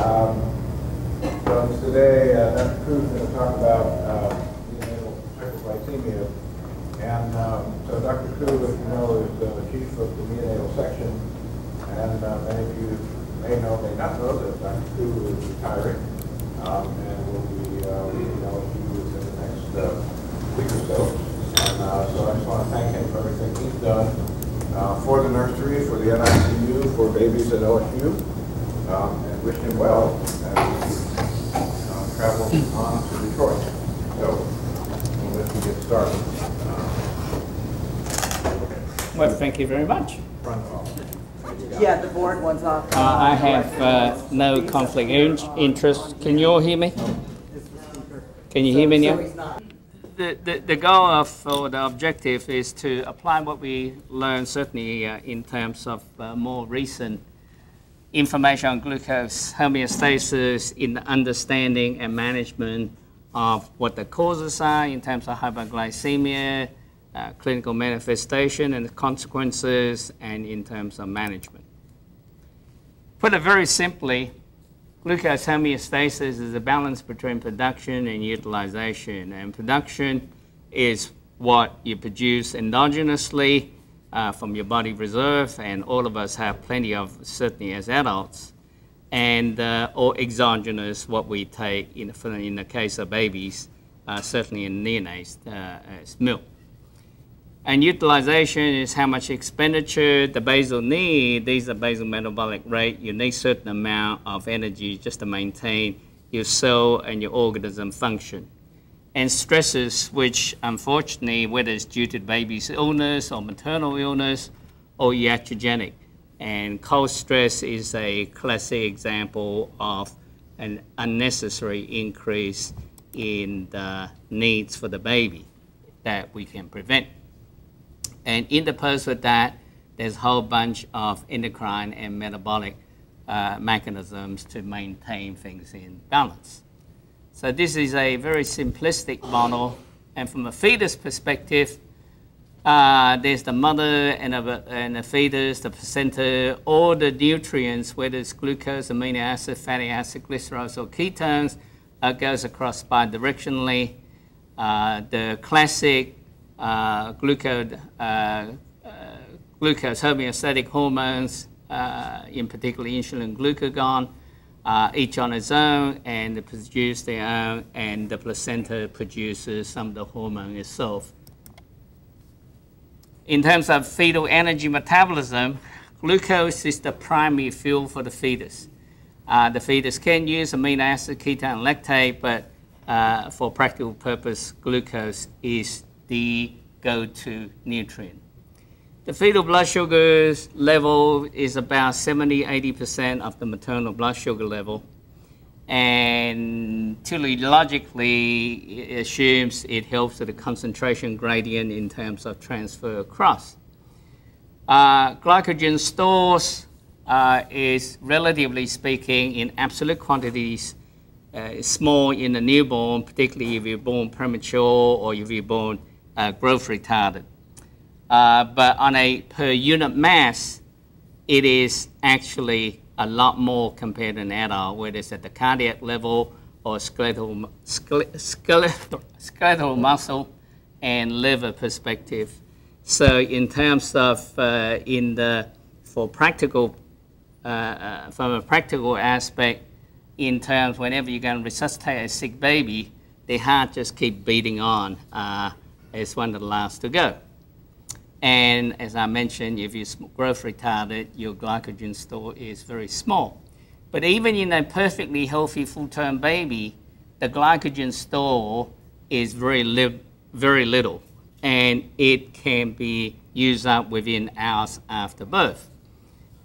Um, so today, uh, Dr. Koo is going to talk about uh, neonatal hypoglycemia. And um, so Dr. Koo, as you know, is the chief of the neonatal section. And uh, many of you may know, may not know that Dr. Koo is retiring um, and will be uh, leaving LSU within the next uh, week or so. And uh, so I just want to thank him for everything he's done uh, for the nursery, for the NICU, for babies at LSU, um, wish him well as he uh, travels on to Detroit. So we'll let you get started. Uh, Well, thank you very much. front. Yeah, the board one's off. Uh, I have uh, no conflict of interest. Can you all hear me? Can you hear me So now? The, the, the goal of, or the objective is to apply what we learned certainly uh, in terms of uh, more recent information on glucose homeostasis in the understanding and management of what the causes are in terms of hypoglycemia, uh, clinical manifestation and the consequences, and in terms of management. Put it very simply, glucose homeostasis is a balance between production and utilization. And production is what you produce endogenously uh, from your body reserve, and all of us have plenty of, certainly as adults, and uh, or exogenous, what we take in, in the case of babies, uh, certainly in neonates, uh, as milk. And utilization is how much expenditure the basal need. These are basal metabolic rate. You need certain amount of energy just to maintain your cell and your organism function. And stresses, which unfortunately, whether it's due to the baby's illness or maternal illness or iatrogenic. And cold stress is a classic example of an unnecessary increase in the needs for the baby that we can prevent. And interposed with that, there's a whole bunch of endocrine and metabolic uh, mechanisms to maintain things in balance. So this is a very simplistic model. And from a fetus perspective, uh, there's the mother and the, and the fetus, the placenta, all the nutrients, whether it's glucose, amino acid, fatty acid, glycerols, or ketones, uh, goes across bidirectionally. Uh, the classic uh, glucose, uh, uh, glucose homeostatic hormones, uh, in particular insulin glucagon, uh, each on its own, and they produce their own, and the placenta produces some of the hormone itself. In terms of fetal energy metabolism, glucose is the primary fuel for the fetus. Uh, the fetus can use amino acid, ketone, and lactate, but uh, for practical purpose, glucose is the go-to nutrient. The fetal blood sugar level is about 70 80% of the maternal blood sugar level. And teleologically, it assumes it helps with the concentration gradient in terms of transfer across. Uh, glycogen stores uh, is relatively speaking in absolute quantities uh, small in the newborn, particularly if you're born premature or if you're born uh, growth retarded. Uh, but on a per unit mass, it is actually a lot more compared to an adult, whether it's at the cardiac level or skeletal, skeletal, skeletal muscle and liver perspective. So in terms of uh, in the for practical uh, uh, from a practical aspect, in terms whenever you're going to resuscitate a sick baby, the heart just keep beating on. Uh, it's one of the last to go. And as I mentioned, if you're growth retarded, your glycogen store is very small. But even in a perfectly healthy full-term baby, the glycogen store is very, li- very little, and it can be used up within hours after birth.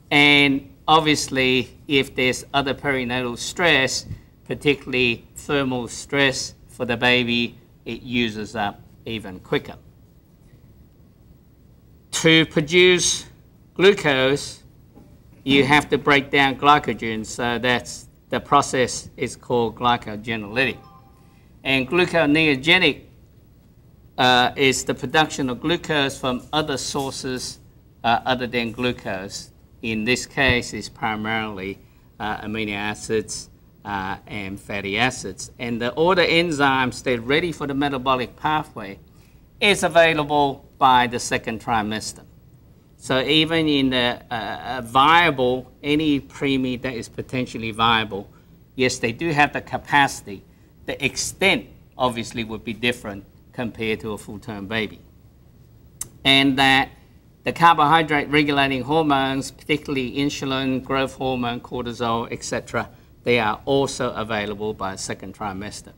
And obviously, if there's other perinatal stress, particularly thermal stress for the baby, it uses up even quicker. To produce glucose, you have to break down glycogen, so that's the process is called glycogenolytic. And gluconeogenic uh, is the production of glucose from other sources uh, other than glucose. In this case, is primarily uh, amino acids, uh, and fatty acids. And the, the enzymes that are ready for the metabolic pathway is available by the second trimester. So even in a, a, a viable, any preemie that is potentially viable, yes, they do have the capacity. The extent obviously would be different compared to a full-term baby. And that the carbohydrate regulating hormones, particularly insulin, growth hormone, cortisol, etc., they are also available by second trimester.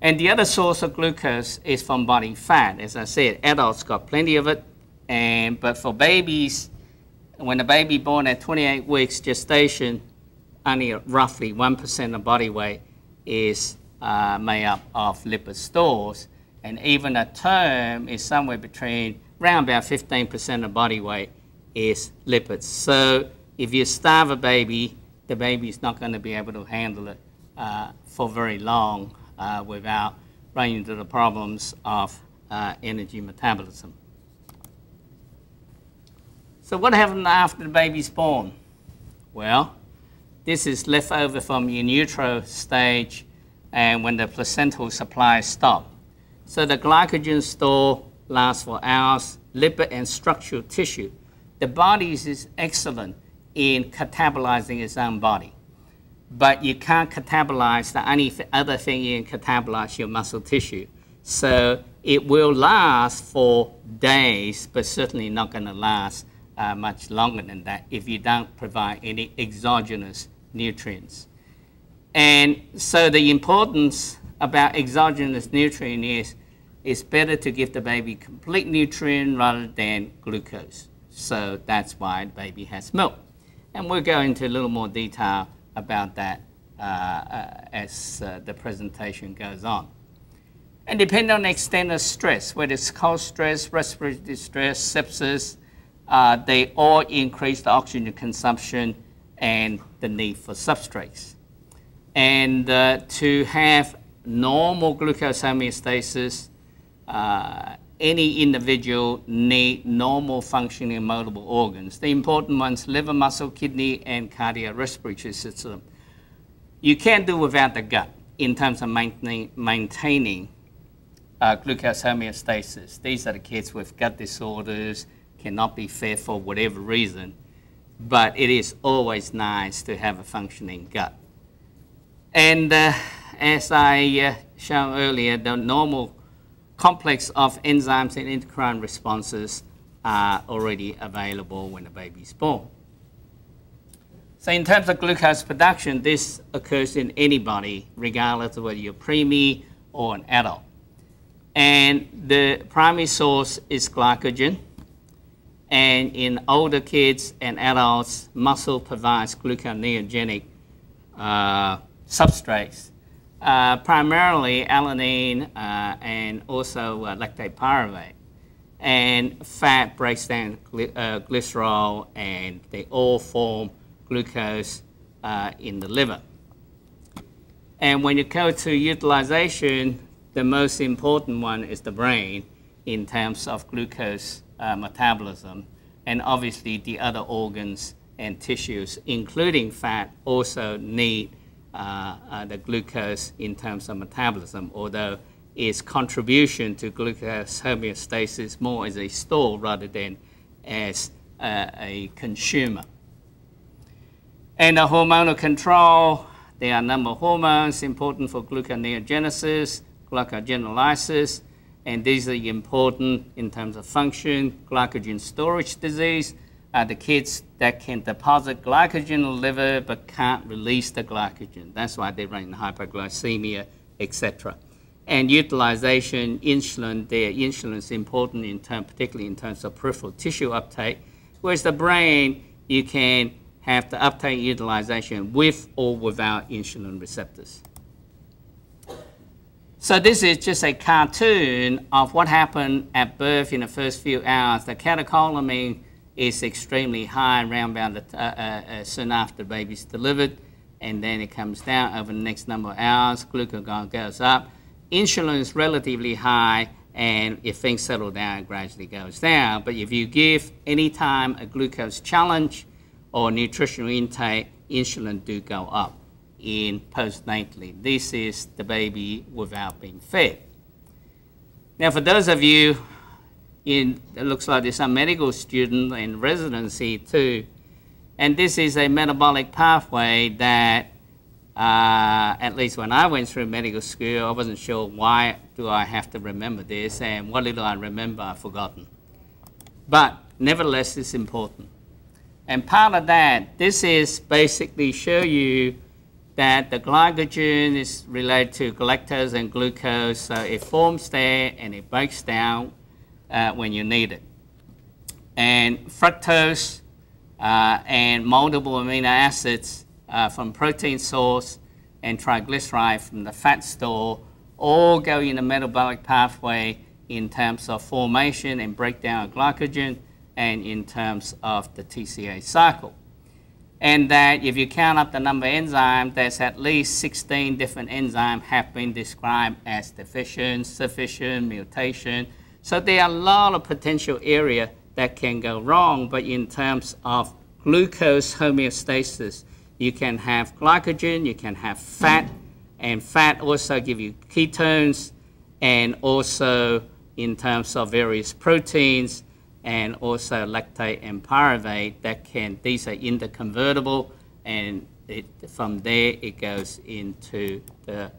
And the other source of glucose is from body fat. As I said, adults got plenty of it, and but for babies, when a baby born at 28 weeks gestation, only roughly 1% of body weight is uh, made up of lipid stores, and even a term is somewhere between around about 15% of body weight is lipids. So if you starve a baby, the baby is not going to be able to handle it uh, for very long uh, without running into the problems of uh, energy metabolism. So what happens after the baby's born? Well, this is left over from in utero stage and when the placental supply stop. So the glycogen store lasts for hours, lipid and structural tissue. The body is excellent in catabolizing its own body. But you can't catabolize the only other thing you can catabolize your muscle tissue. So it will last for days, but certainly not going to last uh, much longer than that if you don't provide any exogenous nutrients. And so the importance about exogenous nutrient is it's better to give the baby complete nutrient rather than glucose. So that's why the baby has milk. And we'll go into a little more detail about that uh, uh, as uh, the presentation goes on. And depending on the extent of stress, whether it's cold stress, respiratory distress, sepsis, they all increase the oxygen consumption and the need for substrates. And uh, to have normal glucose homeostasis, uh, any individual need normal functioning multiple organs. The important ones, liver, muscle, kidney, and cardiorespiratory system. You can't do without the gut in terms of maintaining, maintaining uh, glucose homeostasis. These are the kids with gut disorders, cannot be fed for whatever reason, but it is always nice to have a functioning gut. And uh, as I uh, earlier, the normal complex of enzymes and endocrine responses are already available when the baby is born. So in terms of glucose production, this occurs in anybody, regardless of whether you're preemie or an adult. And the primary source is glycogen. And in older kids and adults, muscle provides gluconeogenic uh, substrates uh, primarily alanine uh, and also uh, lactate pyruvate. And fat breaks down gly uh, glycerol and they all form glucose uh, in the liver. And when you go to utilization, the most important one is the brain in terms of glucose uh, metabolism. And obviously the other organs and tissues, including fat, also need the glucose in terms of metabolism, although its contribution to glucose homeostasis more as a store rather than as uh, a consumer. And the hormonal control, there are a number of hormones important for gluconeogenesis, glycogenolysis, and these are important in terms of function, glycogen storage disease, are the kids that can deposit glycogen in the liver but can't release the glycogen. That's why they run hypoglycemia, etc. And utilization, insulin, their insulin is important in term, particularly in terms of peripheral tissue uptake, whereas the brain, you can have the uptake utilization with or without insulin receptors. So this is just a cartoon of what happened at birth in the first few hours. The catecholamine is extremely high around about the, uh, uh, uh, soon after the baby's delivered, and then it comes down over the next number of hours. Glucagon goes up. Insulin is relatively high, and if things settle down, it gradually goes down. But if you give any time a glucose challenge or nutritional intake, insulin do go up in postnatally. This is the baby without being fed. Now, for those of you in, it looks like there's some medical student in residency too, and this is a metabolic pathway that, uh, at least when I went through medical school, I wasn't sure why do I have to remember this, and what little I remember, I've forgotten. But nevertheless, it's important. And part of that, this is basically show you that the glycogen is related to galactose and glucose. So it forms there and it breaks down uh, when you need it. And fructose uh, and multiple amino acids uh, from protein source and triglyceride from the fat store all go in the metabolic pathway in terms of formation and breakdown of glycogen and in terms of the TCA cycle. And that if you count up the number of enzymes, there's at least 16 different enzymes have been described as deficient, sufficient, mutation. So there are a lot of potential area that can go wrong, but in terms of glucose homeostasis, you can have glycogen, you can have fat, and fat also give you ketones, and also in terms of various proteins, and also lactate and pyruvate that can, these are interconvertible, and it, from there it goes into the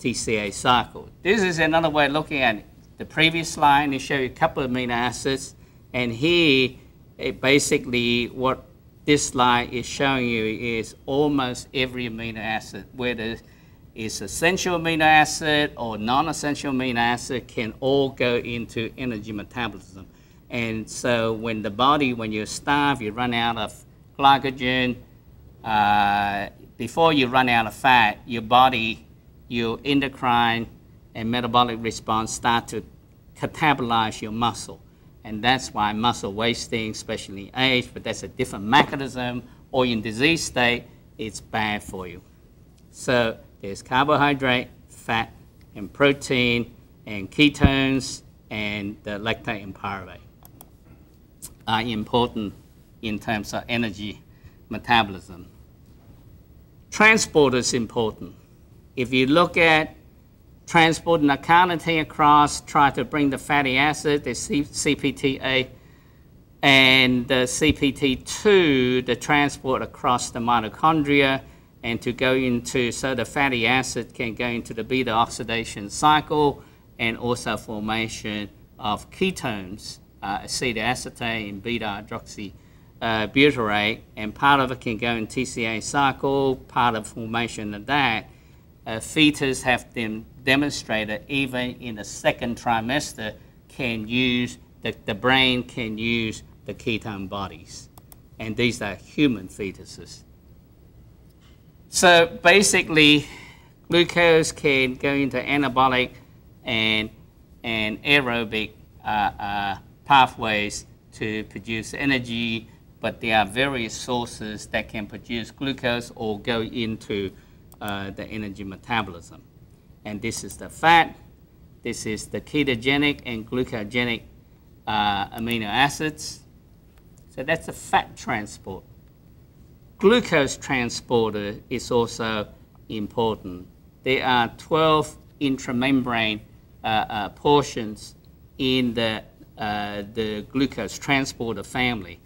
TCA cycle. This is another way of looking at the previous slide. It showed you a couple of amino acids, and here, it basically what this slide is showing you is almost every amino acid, whether it's essential amino acid or non-essential amino acid can all go into energy metabolism. And so when the body, when you starve, you run out of glycogen, uh, before you run out of fat, your body, your endocrine and metabolic response start to catabolize your muscle. And that's why muscle wasting, especially in age, but that's a different mechanism, or in disease state, it's bad for you. So there's carbohydrate, fat, and protein, and ketones, and the lactate and pyruvate are important in terms of energy metabolism. Transport is important. If you look at transporting the carnitine across, try to bring the fatty acid, the C CPTA, and the CPT2, the transport across the mitochondria, and to go into, so the fatty acid can go into the beta oxidation cycle and also formation of ketones uh, acetoacetate and beta hydroxy uh, and part of it can go in TCA cycle, part of formation of that. Uh, fetus have been demonstrated even in the second trimester can use, the, the brain can use the ketone bodies. And these are human fetuses. So basically, glucose can go into anaerobic and, and aerobic uh, uh, pathways to produce energy, but there are various sources that can produce glucose or go into uh, the energy metabolism. And this is the fat, this is the ketogenic and glucogenic uh, amino acids. So that's the fat transport. Glucose transporter is also important. There are 12 intramembrane uh, uh portions in the uh, the glucose transporter family.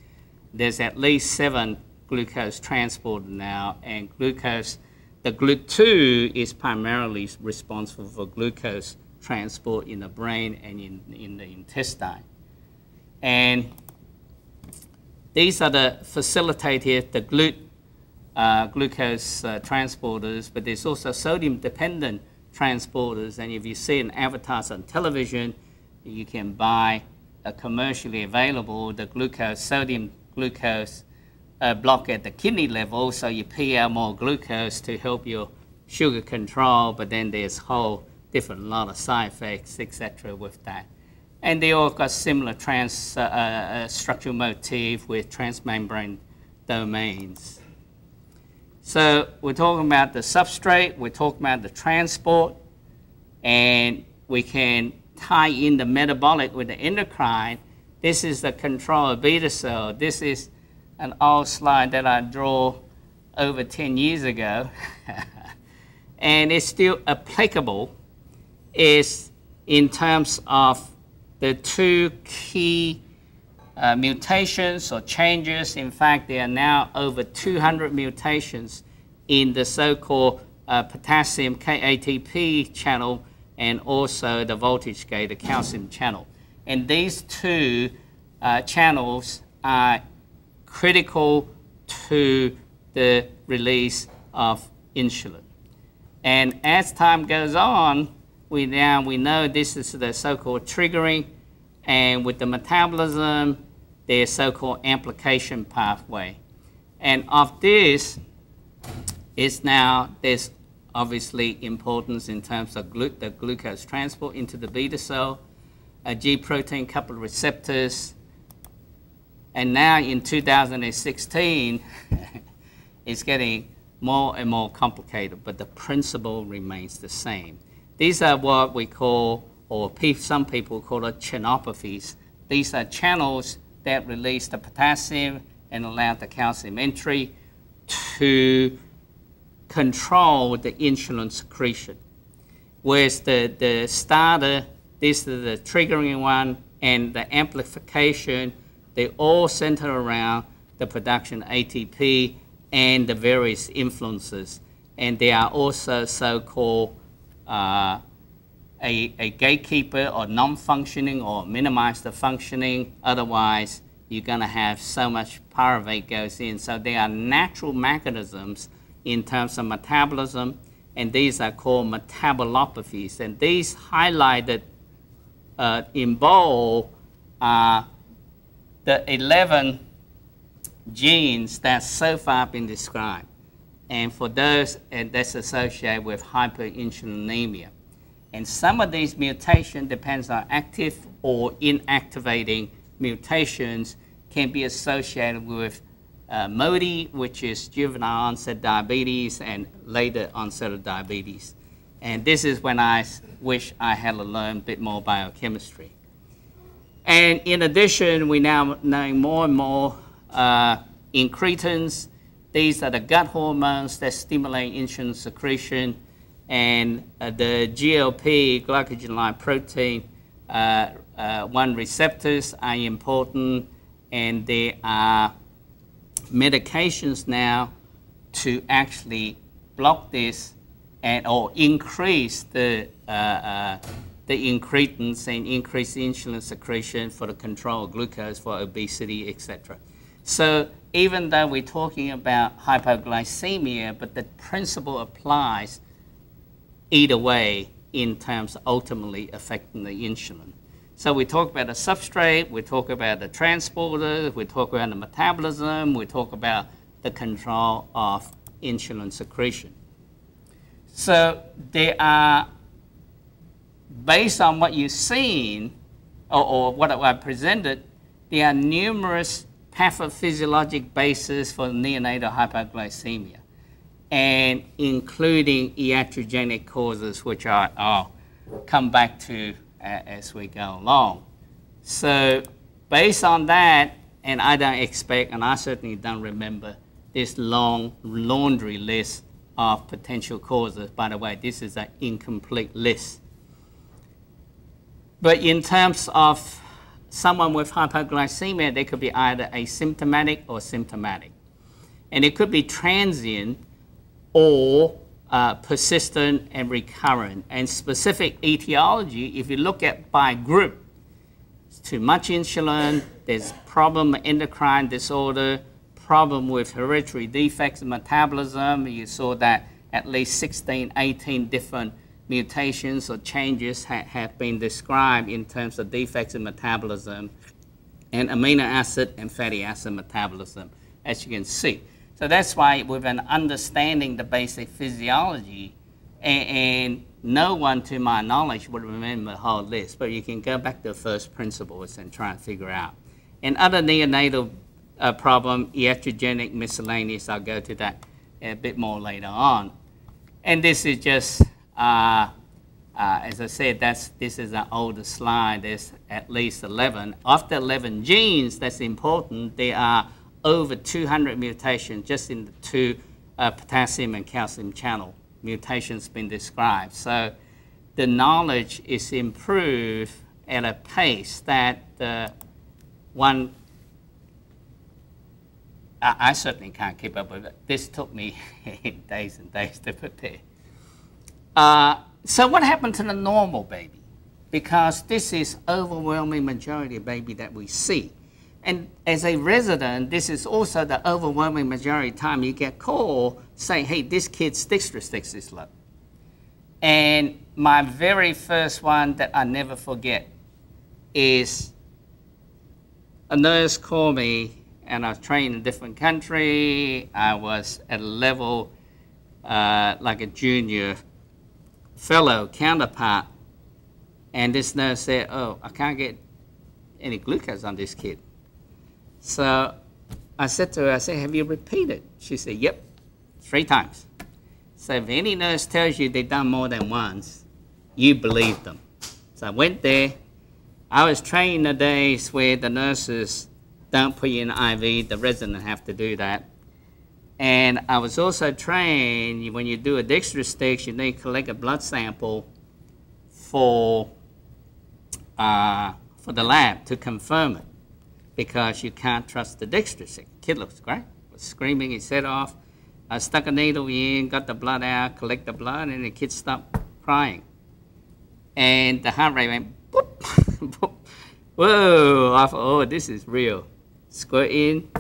There's at least seven glucose transporter now, and glucose, the GLUT2 is primarily responsible for glucose transport in the brain and in, in the intestine. And these are the facilitated, the GLUT uh, glucose uh, transporters, but there's also sodium-dependent transporters. And if you see an avatar on television, you can buy a commercially available, the glucose, sodium glucose uh, block at the kidney level, so you pee out more glucose to help your sugar control, but then there's whole different lot of side effects, etc. with that. And they all got similar trans uh, uh, structural motif with transmembrane domains. So we're talking about the substrate, we're talking about the transport, and we can tie in the metabolic with the endocrine. This is the control of beta cell. This is an old slide that I draw over 10 years ago, and it's still applicable, is in terms of the two key uh, mutations or changes. In fact, there are now over 200 mutations in the so-called uh, potassium KATP channel and also the voltage gate, the calcium channel. And these two uh, channels are critical to the release of insulin. And as time goes on, we now we know this is the so-called triggering, and with the metabolism, there's so-called amplification pathway. And of this is now there's obviously importance in terms of glu the glucose transport into the beta cell, a G protein coupled receptors, and now in 2016, it's getting more and more complicated, but the principle remains the same. These are what we call, or some people call it channelopathies. These are channels that release the potassium and allow the calcium entry to control the insulin secretion. Whereas the, the starter, this is the triggering one, and the amplification they all center around the production ATP and the various influences. And they are also so-called uh, a, a gatekeeper or non-functioning or minimize the functioning. Otherwise, you're going to have so much pyruvate goes in. So they are natural mechanisms in terms of metabolism, and these are called metabolopathies. And these highlighted uh, in bold are the 11 genes that so far been described. And for those and that's associated with hyperinsulinemia. And some of these mutations depends on active or inactivating mutations can be associated with uh, MODY, which is juvenile onset diabetes and later onset of diabetes. And this is when I wish I had learned a bit more biochemistry. And in addition, we now know more and more uh, incretins. These are the gut hormones that stimulate insulin secretion. And uh, the GLP, glycogen-like protein, uh, uh, 1 receptors are important. And there are medications now to actually block this and or increase the uh, uh, the incretins and increased insulin secretion for the control of glucose for obesity, etc. So even though we're talking about hypoglycemia, but the principle applies either way in terms of ultimately affecting the insulin. So we talk about the substrate, we talk about the transporter, we talk about the metabolism, we talk about the control of insulin secretion. So there are based on what you've seen or, or what I presented, there are numerous pathophysiologic bases for neonatal hypoglycemia, and including iatrogenic causes, which I, I'll come back to uh, as we go along. So based on that, and I don't expect, and I certainly don't remember this long laundry list of potential causes. By the way, this is an incomplete list. But in terms of someone with hypoglycemia, they could be either asymptomatic or symptomatic. And it could be transient or uh, persistent and recurrent. And specific etiology, if you look at by group, it's too much insulin, there's problem endocrine disorder, problem with hereditary defects in metabolism. You saw that at least 16, 18 different mutations or changes ha have been described in terms of defects in metabolism and amino acid and fatty acid metabolism, as you can see. So that's why with an understanding the basic physiology, and, and no one to my knowledge would remember the whole list, but you can go back to the first principles and try and figure out. And other neonatal uh, problem, iatrogenic miscellaneous, I'll go to that a bit more later on. And this is just uh, uh, as I said, that's, this is an older slide. There's at least 11. Of the 11 genes that's important, there are over 200 mutations just in the two uh, potassium and calcium channel mutations been described. So the knowledge is improved at a pace that uh, one, I, I, certainly can't keep up with it. This took me days and days to prepare. Uh, so what happened to the normal baby? Because this is overwhelming majority of baby that we see. And as a resident, this is also the overwhelming majority time you get called saying, hey, this kid's dextrose is low. And my very first one that I never forget is a nurse called me and I trained in a different country. I was at a level uh, like a junior fellow counterpart. And this nurse said, oh, I can't get any glucose on this kid. So I said to her, I said, have you repeated? She said, yep, three times. So if any nurse tells you they've done more than once, you believe them. So I went there. I was trained in the days where the nurses don't put you in IV, the resident have to do that. And I was also trained when you do a Dextrostix, you need to collect a blood sample for, uh, for the lab to confirm it because you can't trust the dextrose. Kid looks great, was screaming his head off. I stuck a needle in, got the blood out, collect the blood, and the kid stopped crying. And the heart rate went boop, boop. Whoa, I thought, oh, this is real. Squirt in,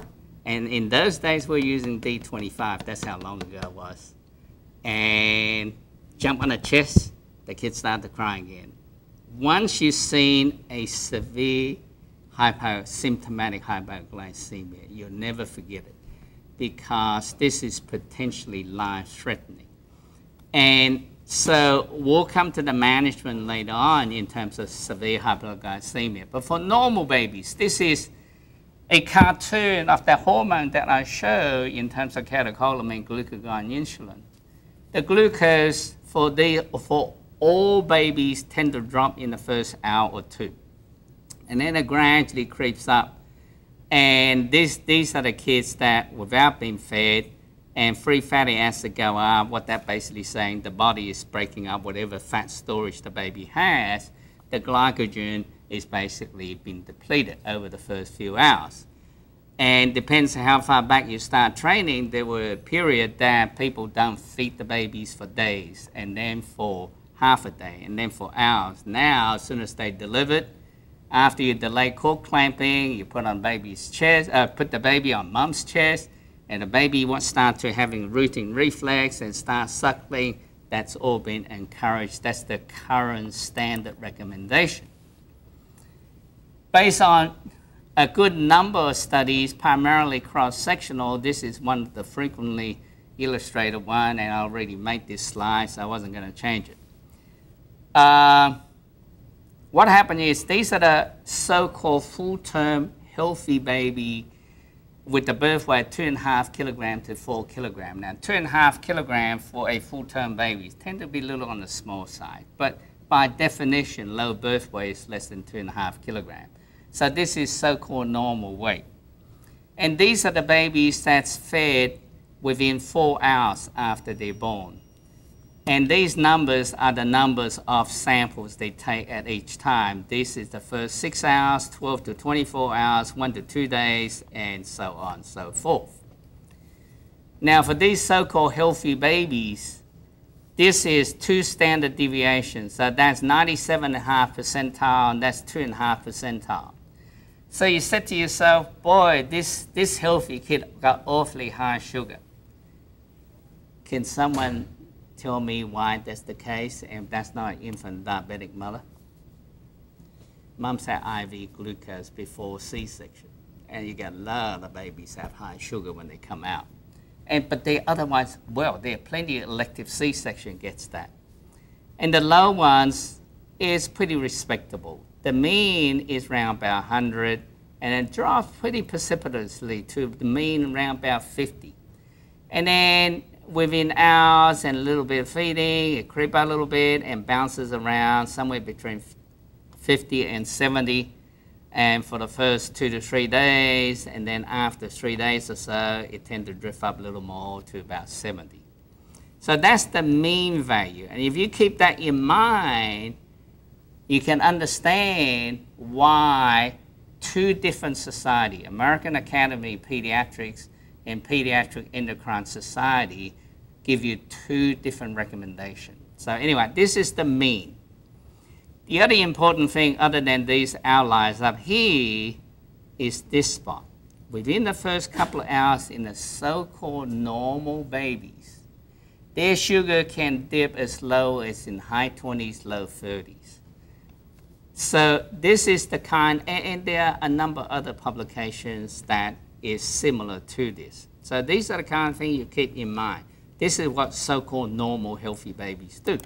and in those days we're using D25, that's how long ago it was. And jump on the chest, the kid started crying again. Once you've seen a severe hypo, symptomatic hypoglycemia. You'll never forget it because this is potentially life-threatening. And so we'll come to the management later on in terms of severe hypoglycemia. But for normal babies, this is a cartoon of the hormone that I show in terms of catecholamine, glucagon, insulin. The glucose for, the, for all babies tend to drop in the first hour or two and then it gradually creeps up. And these, these are the kids that, without being fed, and free fatty acid go up, what that basically saying, the body is breaking up whatever fat storage the baby has, the glycogen is basically been depleted over the first few hours. And depends on how far back you start training, there were a period that people don't feed the babies for days, and then for half a day, and then for hours. Now, as soon as they delivered, after you delay cord clamping, you put on baby's chest, uh, put the baby on mom's chest, and the baby will start to having rooting reflex and start suckling. That's all been encouraged. That's the current standard recommendation. Based on a good number of studies, primarily cross-sectional, this is one of the frequently illustrated one, and I already made this slide, so I wasn't going to change it. Uh, what happened is these are the so-called full-term healthy baby with the birth weight two and a half kilogram to four kilogram. Now, two and a half kilogram for a full-term baby tend to be a little on the small side, but by definition, low birth weight is less than two and a half kilogram. So this is so-called normal weight. And these are the babies that's fed within four hours after they're born. And these numbers are the numbers of samples they take at each time. This is the first six hours, 12 to 24 hours, one to two days, and so on and so forth. Now for these so-called healthy babies, this is two standard deviations. So that's 97.5 percentile, and that's 2.5 percentile. So you said to yourself, boy, this, this healthy kid got awfully high sugar. Can someone tell me why that's the case and that's not an infant diabetic mother. Mom's had IV glucose before C-section, and you get a lot of babies have high sugar when they come out. And, but they otherwise, well, there are plenty of elective C-section gets that. And the low ones is pretty respectable. The mean is around about 100, and it drops pretty precipitously to the mean around about 50. And then within hours and a little bit of feeding, it creeps out a little bit and bounces around somewhere between 50 and 70. and for the first two to three days, and then after three days or so, it tends to drift up a little more to about 70. So that's the mean value. And if you keep that in mind, you can understand why two different society, American Academy of Pediatrics and Pediatric Endocrine Society, give you two different recommendations. So anyway, this is the mean. The other important thing other than these outliers up here is this spot. Within the first couple of hours in the so-called normal babies, their sugar can dip as low as in high 20s, low 30s. So this is the kind, and, and there are a number of other publications that is similar to this. So these are the kind of things you keep in mind. This is what so-called normal healthy babies do.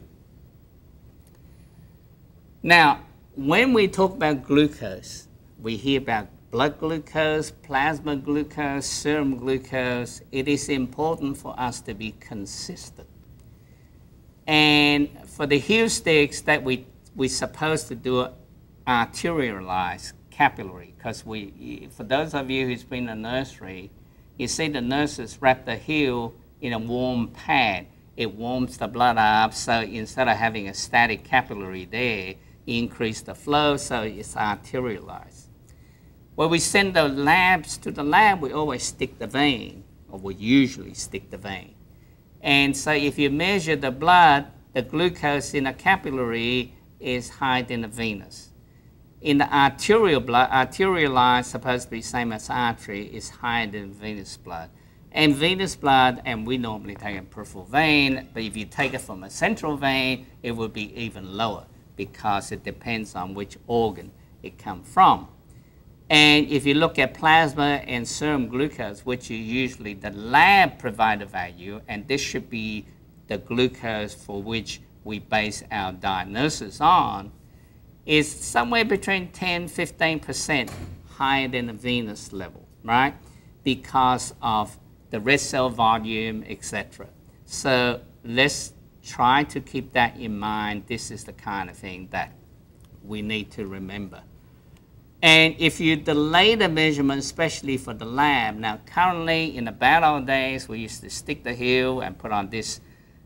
Now, when we talk about glucose, we hear about blood glucose, plasma glucose, serum glucose. It is important for us to be consistent. And for the heel sticks that we, we're supposed to do arterialized capillary, because we, for those of you who's been in a nursery, you see the nurses wrap the heel in a warm pad. It warms the blood up, so instead of having a static capillary there, increase the flow, so it's arterialized. When we send the labs to the lab, we always stick the vein, or we usually stick the vein. And so if you measure the blood, the glucose in a capillary is higher than the venous. In the arterial blood, arterial line supposed to be same as artery, is higher than venous blood. And venous blood, and we normally take a peripheral vein, but if you take it from a central vein, it would be even lower because it depends on which organ it comes from. And if you look at plasma and serum glucose, which is usually the lab provided value, and this should be the glucose for which we base our diagnosis on, is somewhere between 10 15% higher than the venous level, right? Because of the red cell volume, etc. So let's try to keep that in mind. This is the kind of thing that we need to remember. And if you delay the measurement, especially for the lab, now currently in the bad old days, we used to stick the heel and put on this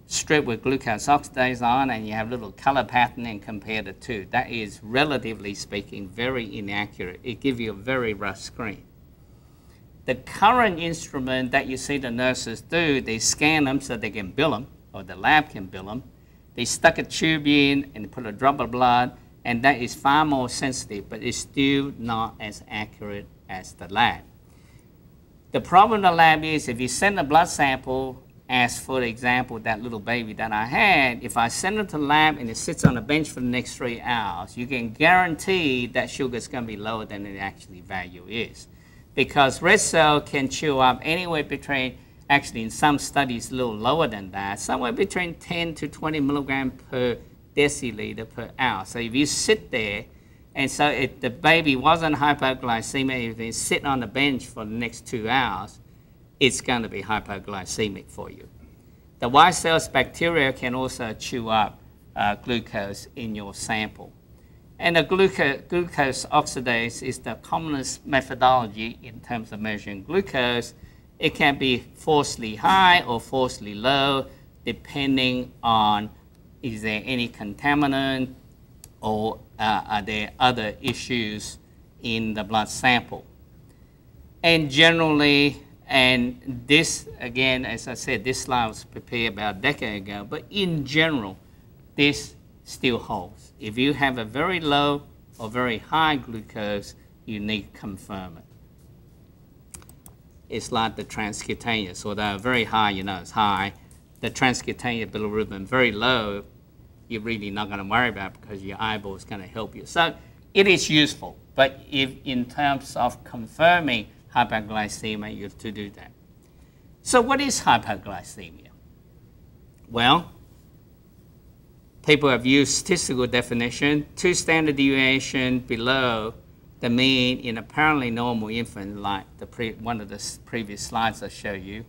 strip with glucose oxidase on, and you have little color pattern and compare the two. That is, relatively speaking, very inaccurate. It gives you a very rough screen. The current instrument that you see the nurses do, they scan them so they can bill them, or the lab can bill them. They stuck a tube in and put a drop of blood, and that is far more sensitive, but it's still not as accurate as the lab. The problem in the lab is if you send a blood sample, as for example, that little baby that I had, if I send it to the lab and it sits on a bench for the next three hours, you can guarantee that sugar is going to be lower than it actually value is because red cell can chew up anywhere between, actually in some studies a little lower than that, somewhere between 10 to 20 milligram per deciliter per hour. So if you sit there, and so if the baby wasn't hypoglycemic, if they sit on the bench for the next two hours, it's going to be hypoglycemic for you. The white cells bacteria can also chew up uh, glucose in your sample. And the glucose, glucose oxidase is the commonest methodology in terms of measuring glucose. It can be falsely high or falsely low, depending on is there any contaminant or uh, are there other issues in the blood sample. And generally, and this, again, as I said, this slide was prepared about a decade ago, but in general, this still holds. If you have a very low or very high glucose, you need confirm it. It's like the transcutaneous, they're very high, you know, it's high. The transcutaneous bilirubin very low, you're really not going to worry about because your eyeball is going to help you. So it is useful, but if in terms of confirming hypoglycemia, you have to do that. So what is hypoglycemia? Well, people have used statistical definition, two standard deviation below the mean in apparently normal infant, like the pre, one of the previous slides I showed you.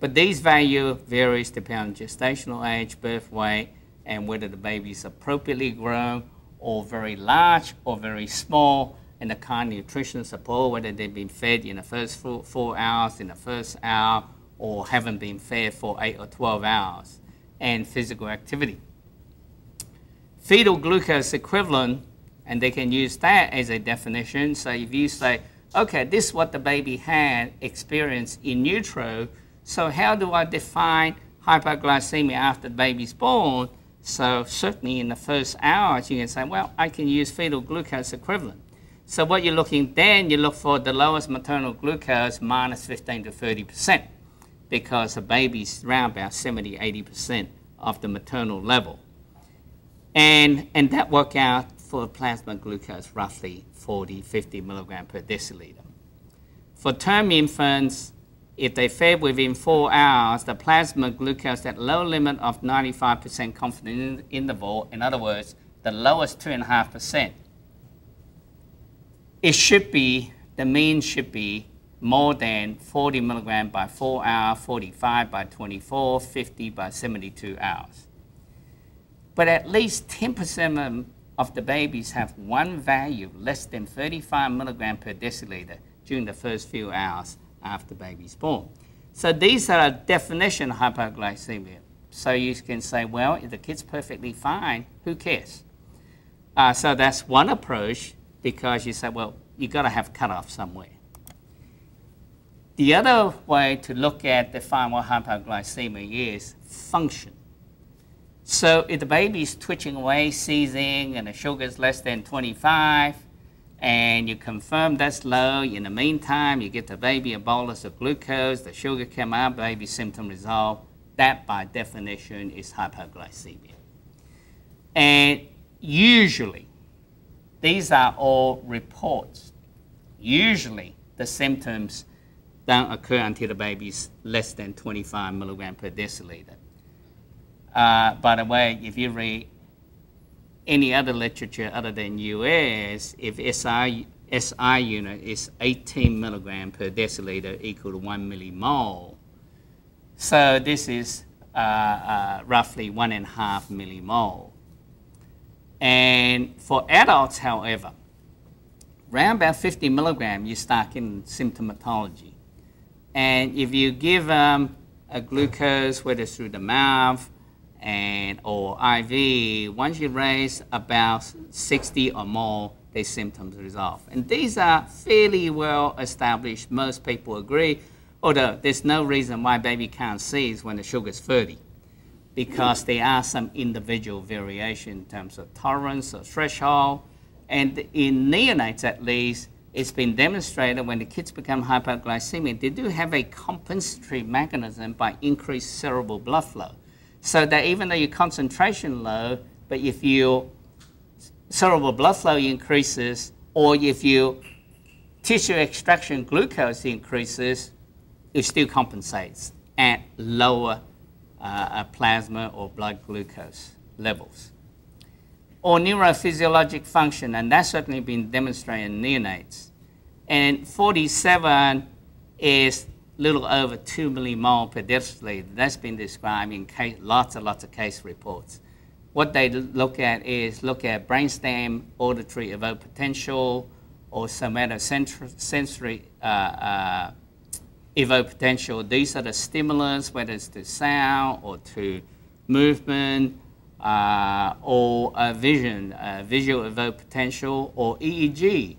But these value varies depending on gestational age, birth weight, and whether the baby is appropriately grown or very large or very small. And the kind of nutritional support, whether they've been fed in the first four, four hours, in the first hour, or haven't been fed for 8 or 12 hours, and physical activity. Fetal glucose equivalent, and they can use that as a definition. So if you say, okay, this is what the baby had experienced in utero, so how do I define hypoglycemia after the baby's born? So certainly in the first hours, you can say, well, I can use fetal glucose equivalent. So what you're looking then, you look for the lowest maternal glucose minus 15 to 30% because the baby's around about 70, 80% of the maternal level. And, and that work out for plasma glucose roughly 40, 50 milligram per deciliter. For term infants, if they fed within four hours, the plasma glucose at low limit of 95% confidence interval, in other words, the lowest 2.5%, it should be, the mean should be more than 40 milligram by 4 hours, 45 by 24, 50 by 72 hours. But at least 10% of the babies have one value less than 35 milligram per deciliter during the first few hours after baby's born. So these are a definition of hypoglycemia. So you can say, well, if the kid's perfectly fine, who cares? Uh, so that's one approach because you say, well, you've got to have cutoff somewhere. The other way to look at the final hypoglycemia is function. So if the baby is twitching away, seizing, and the sugar is less than 25, and you confirm that's low, in the meantime, you get the baby a bolus of glucose, the sugar come out, baby symptom resolved, that by definition is hypoglycemia. And usually, these are all reports. Usually, the symptoms don't occur until the baby's less than 25 milligram per deciliter. Uh, by the way, if you read any other literature other than US, if SI, SI unit is 18 milligram per deciliter equal to 1 millimole, so this is uh, uh, roughly one and a half millimole. And for adults, however, around about 50 milligram, you start getting symptomatology. And if you give them a glucose, whether through the mouth and or IV, once you raise about 60 or more, the symptoms resolve. And these are fairly well established. Most people agree, although there's no reason why baby can't seize when the sugar is 30 because there are some individual variation in terms of tolerance or threshold. And in neonates, at least, it's been demonstrated when the kids become hypoglycemic, they do have a compensatory mechanism by increased cerebral blood flow. So that even though your concentration low, but if your cerebral blood flow increases, or if your tissue extraction glucose increases, it still compensates at lower uh, plasma or blood glucose levels. Or neurophysiologic function, and that's certainly been demonstrated in neonates. And 47 is little over 2 millimole per deciliter. That's been described in case, lots and lots of case reports. What they look at is look at brainstem auditory evoked potential or somatosensory uh, uh, evoked potential. These are the stimulants, whether it's to sound or to movement uh, or vision, uh, visual evoked potential, or EEG.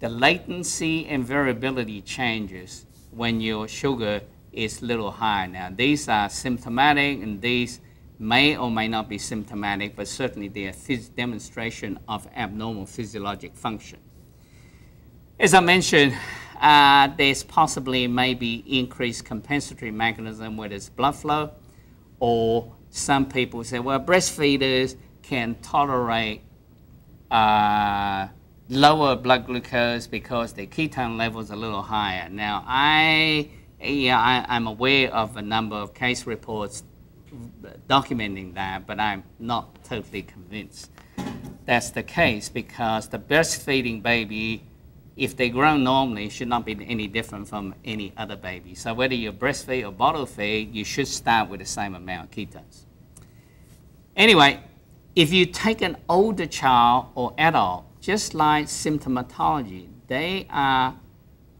The latency and variability changes when your sugar is a little high. Now, these are symptomatic and these may or may not be symptomatic, but certainly they are demonstration of abnormal physiologic function. As I mentioned, uh, there's possibly maybe increased compensatory mechanism where there's blood flow, or some people say, well, breastfeeders can tolerate uh, lower blood glucose because their ketone levels are a little higher. Now, I, yeah, I, I'm aware of a number of case reports documenting that, but I'm not totally convinced that's the case because the breastfeeding baby if they grow normally, should not be any different from any other baby. So whether you're breastfeed or bottle feed, you should start with the same amount of ketones. Anyway, if you take an older child or adult, just like symptomatology, they are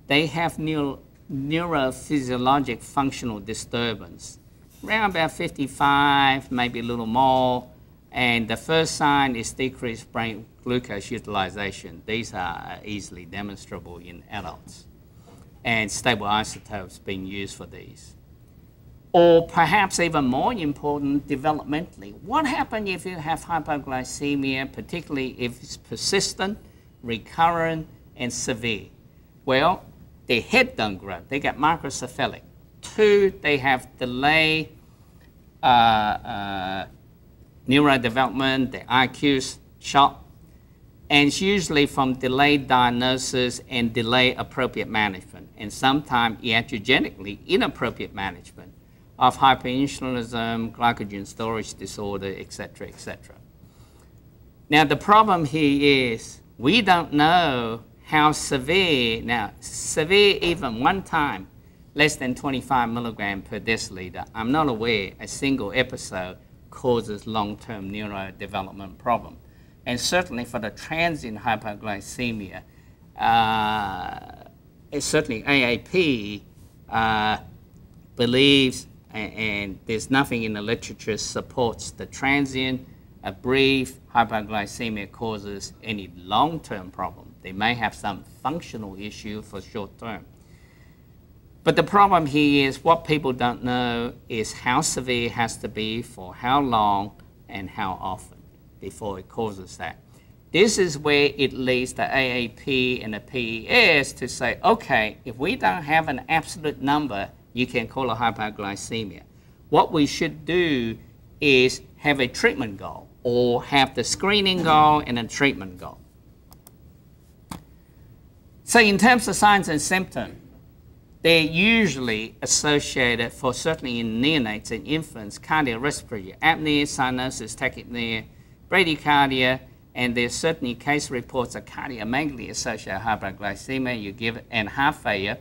they have neuro, neurophysiologic functional disturbance. Around about 55, maybe a little more, and the first sign is decreased brain glucose utilization. These are easily demonstrable in adults, and stable isotopes being used for these. Or perhaps even more important, developmentally, what happens if you have hypoglycemia, particularly if it's persistent, recurrent, and severe? Well, their head don't grow. They get microcephalic. Two, they have delay uh, uh, neurodevelopment, the IQ's shot, and it's usually from delayed diagnosis and delayed appropriate management, and sometimes iatrogenically inappropriate management of hyperinsulinism, glycogen storage disorder, etc., etc. Now, the problem here is we don't know how severe, now, severe even one time, less than 25 milligram per deciliter, I'm not aware a single episode causes long-term neurodevelopment problem. And certainly for the transient hypoglycemia, uh, certainly AAP uh, believes and, and there's nothing in the literature supports the transient, a brief hypoglycemia causes any long-term problem. They may have some functional issue for short term. But the problem here is what people don't know is how severe it has to be for how long and how often before it causes that. This is where it leads the AAP and the PES to say, okay, if we don't have an absolute number you can call it hypoglycemia. What we should do is have a treatment goal or have the screening goal and a treatment goal. So in terms of signs and symptoms, they're usually associated for certainly in neonates and infants, cardiorespiratory apnea, cyanosis, tachypnea, bradycardia, and there's certainly case reports of cardiomegaly associated hyperglycemia. you give and heart failure,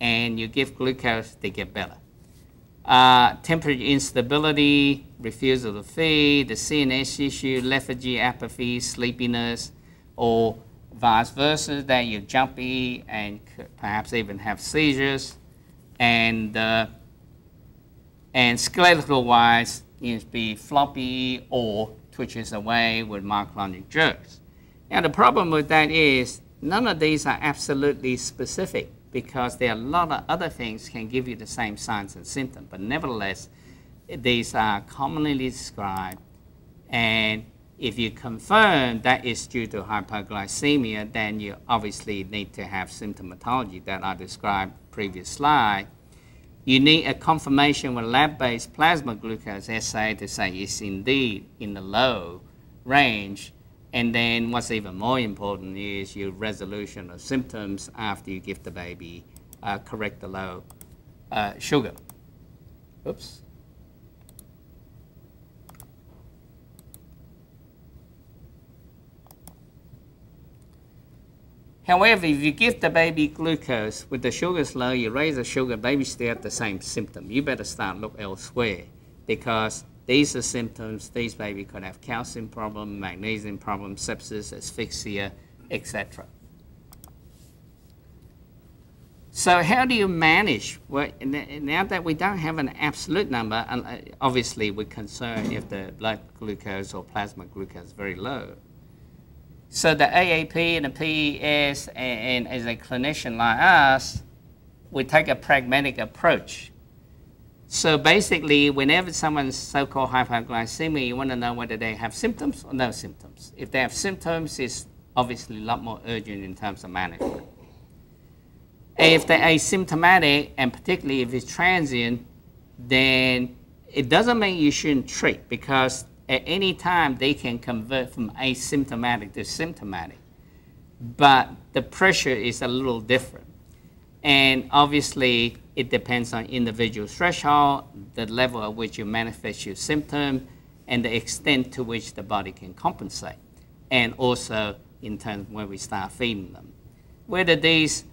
and you give glucose, they get better. Uh, temperature instability, refusal to feed, the CNS issue, lethargy, apathy, sleepiness, or vice versa, that you're jumpy and perhaps even have seizures. And, uh, and skeletal wise, you be floppy or twitches away with myoclonic jerks. Now the problem with that is none of these are absolutely specific because there are a lot of other things can give you the same signs and symptoms. But nevertheless, these are commonly described. And if you confirm that is due to hypoglycemia, then you obviously need to have symptomatology that I described previous slide. You need a confirmation with lab-based plasma glucose assay to say it's indeed in the low range and then what's even more important is your resolution of symptoms after you give the baby uh, correct the low uh, sugar. Oops. However, if you give the baby glucose with the sugars low, you raise the sugar, baby still have the same symptom. You better start look elsewhere because these are symptoms. These baby could have calcium problem, magnesium problem, sepsis, asphyxia, etc. So how do you manage? Well, now that we don't have an absolute number, uh, obviously we're concerned if the blood glucose or plasma glucose is very low. So the AAP and the PES, and, and as a clinician like us, we take a pragmatic approach so basically, whenever someone's so-called hypoglycemia, you want to know whether they have symptoms or no symptoms. If they have symptoms, it's obviously a lot more urgent in terms of management. If they're asymptomatic, and particularly if it's transient, then it doesn't mean you shouldn't treat because at any time they can convert from asymptomatic to symptomatic. But the pressure is a little different. And obviously, it depends on individual threshold, the level at which you manifest your symptom, and the extent to which the body can compensate. And also in terms when we start feeding them. Whether these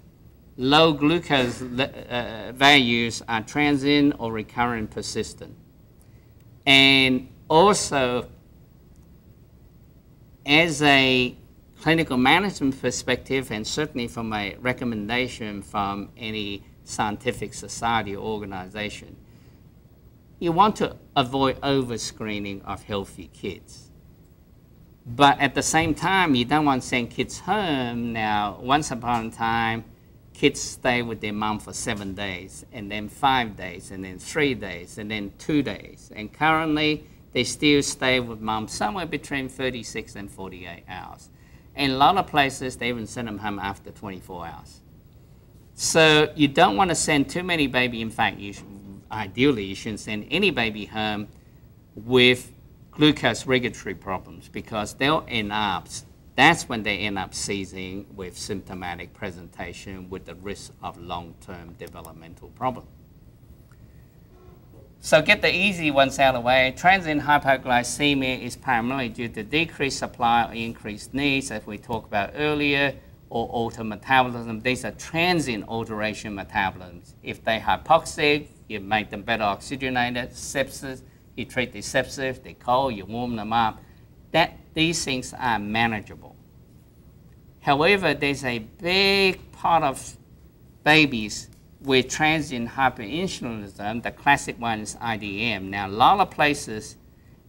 low glucose uh, values are transient or recurrent persistent. And also, as a clinical management perspective, and certainly from a recommendation from any scientific society or organization, you want to avoid overscreening of healthy kids. But at the same time, you don't want to send kids home. Now, once upon a time, kids stay with their mom for seven days, and then five days, and then three days, and then two days. And currently, they still stay with mom somewhere between 36 and 48 hours. In a lot of places, they even send them home after 24 hours. So you don't want to send too many baby. In fact, you should, ideally, you shouldn't send any baby home with glucose regulatory problems because they'll end up, that's when they end up seizing with symptomatic presentation with the risk of long-term developmental problem. So get the easy ones out of the way. Transient hypoglycemia is primarily due to decreased supply or increased needs, as we talked about earlier, or alter metabolism. These are transient alteration metabolisms. If they hypoxic, you make them better oxygenated. Sepsis, you treat the sepsis, they cold, you warm them up. That, these things are manageable. However, there's a big part of babies with transient hyperinsulinism. The classic one is IDM. Now, a lot of places,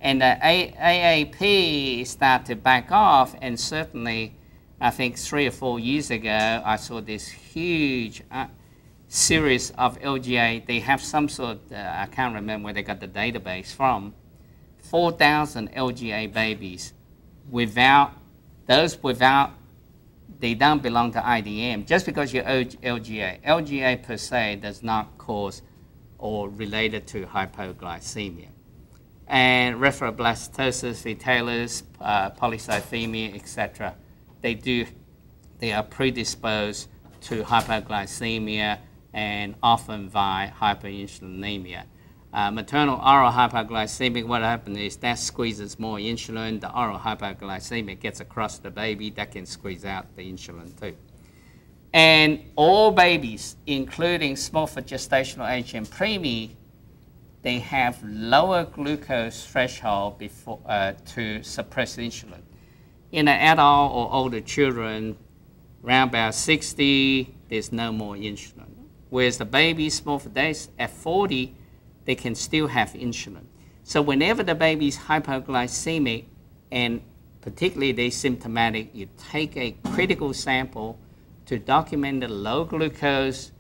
and the AAP start to back off, and certainly, I think three or four years ago, I saw this huge uh, series of LGA. They have some sort, uh, I can't remember where they got the database from, 4,000 LGA babies without, those without, they don't belong to IDM. Just because you're LGA, LGA per se does not cause or related to hypoglycemia. And erythroblastosis, fetalis, uh, polycythemia, etc. They do, they are predisposed to hypoglycemia and often via hyperinsulinemia. Uh, maternal oral hypoglycemic, what happens is that squeezes more insulin. The oral hypoglycemic gets across the baby, that can squeeze out the insulin too. And all babies, including small for gestational age and preemie, they have lower glucose threshold before, uh, to suppress insulin. In an adult or older children, around about 60, there's no more insulin. Whereas the baby small for days at 40, they can still have insulin. So whenever the baby is hypoglycemic and particularly they symptomatic, you take a critical sample to document the low glucose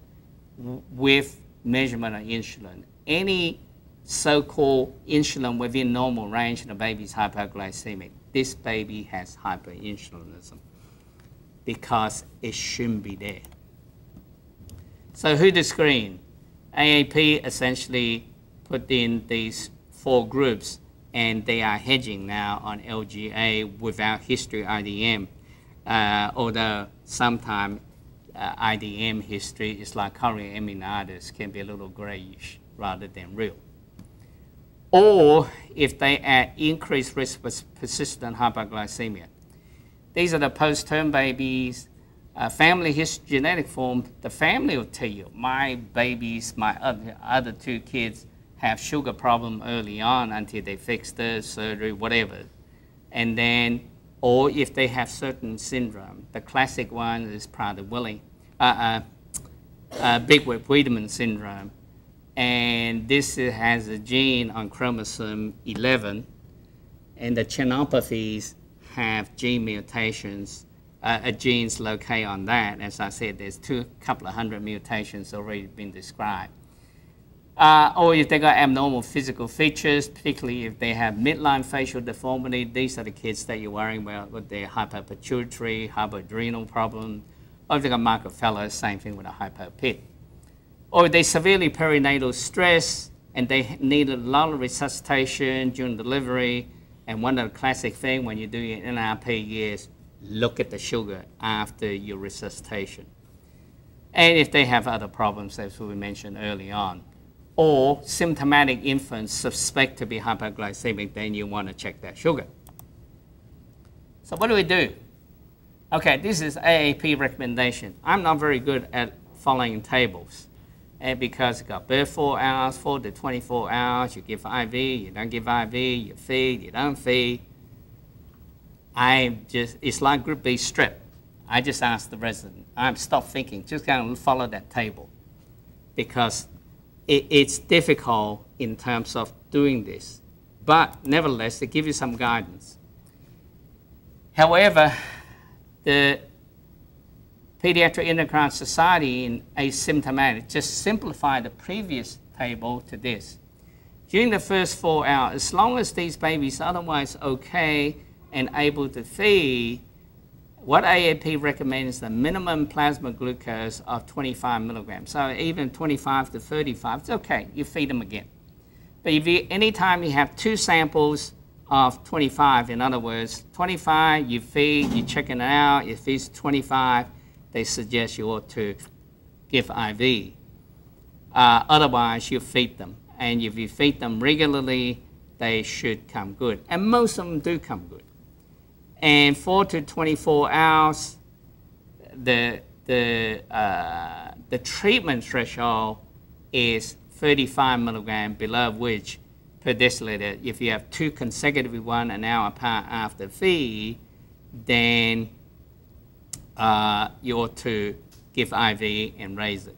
with measurement of insulin. Any so-called insulin within normal range and the baby is hypoglycemic, this baby has hyperinsulinism because it shouldn't be there. So who to screen? AAP essentially put in these four groups and they are hedging now on LGA without history IDM. Uh, although sometimes uh, IDM history is like chorioamnionitis can be a little grayish rather than real. Or if they add increased risk for persistent hyperglycemia. These are the post-term babies uh, family history genetic form, the family will tell you, my babies, my other, other two kids have sugar problem early on until they fix the surgery, whatever. And then, or if they have certain syndrome, the classic one is Prader-Willi, uh, uh, uh, Beckwith-Wiedemann syndrome. And this has a gene on chromosome 11, and the channelopathies have gene mutations uh, a genes located on that. As I said, there's two couple of hundred mutations already been described. Uh, or if they got abnormal physical features, particularly if they have midline facial deformity, these are the kids that you're worrying about with their hyperpituitary, hypoadrenal problem. Or if they got Microcephaly, same thing with a hypopit. Or if they severely perinatal stress and they need a lot of resuscitation during delivery. And one of the classic things when you do your NIP is look at the sugar after your resuscitation. And if they have other problems, as we mentioned early on, or symptomatic infants suspect to be hypoglycemic, then you want to check that sugar. So what do we do? Okay, this is AAP recommendation. I'm not very good at following tables. And because you got birth 4 hours, 4 to 24 hours, you give IV, you don't give IV, you feed, you don't feed. I just, it's like Group B strep. I just asked the resident, I'm stop thinking, just kind of follow that table. Because it, it's difficult in terms of doing this. But nevertheless, they give you some guidance. However, the Pediatric Endocrine Society in asymptomatic just simplify the previous table to this. During the first four hours, as long as these babies are otherwise okay and able to feed, what AAP recommends the minimum plasma glucose of 25 milligrams. So even 25 to 35, it's okay. You feed them again. But if you, anytime you have two samples of 25, in other words, 25, you feed, you're checking it out, it feeds 25, they suggest you ought to give IV. Uh, otherwise, you feed them. And if you feed them regularly, they should come good. And most of them do come good. And 4 to 24 hours, the, the, uh, the treatment threshold is 35 milligram, below which per deciliter, if you have two consecutive one an hour apart after feed, then uh, you ought to give IV and raise it.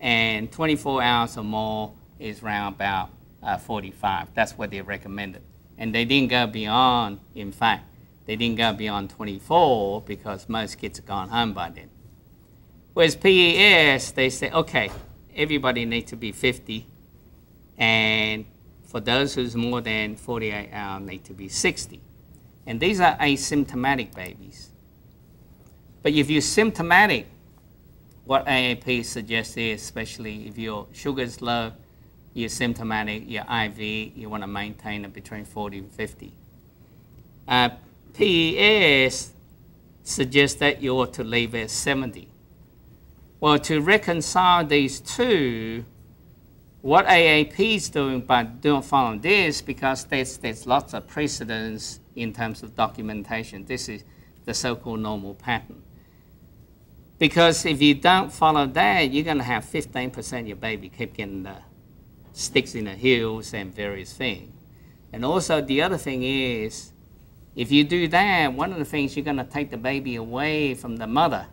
And 24 hours or more is around about uh, 45. That's what they recommended. And they didn't go beyond, in fact, they didn't go beyond 24 because most kids have gone home by then. Whereas PES, they say, okay, everybody needs to be 50. And for those who's more than 48 hours, need to be 60. And these are asymptomatic babies. But if you're symptomatic, what AAP suggests is, especially if your sugar is low, you're symptomatic, your IV, you want to maintain it between 40 and 50. Uh, PES suggests that you ought to leave at 70. Well, to reconcile these two, what AAP is doing by doing following this, because there's, there's lots of precedence in terms of documentation. This is the so-called normal pattern. Because if you don't follow that, you're going to have 15% of your baby keep getting the sticks in the heels and various things. And also the other thing is, if you do that, one of the things you're going to take the baby away from the mother.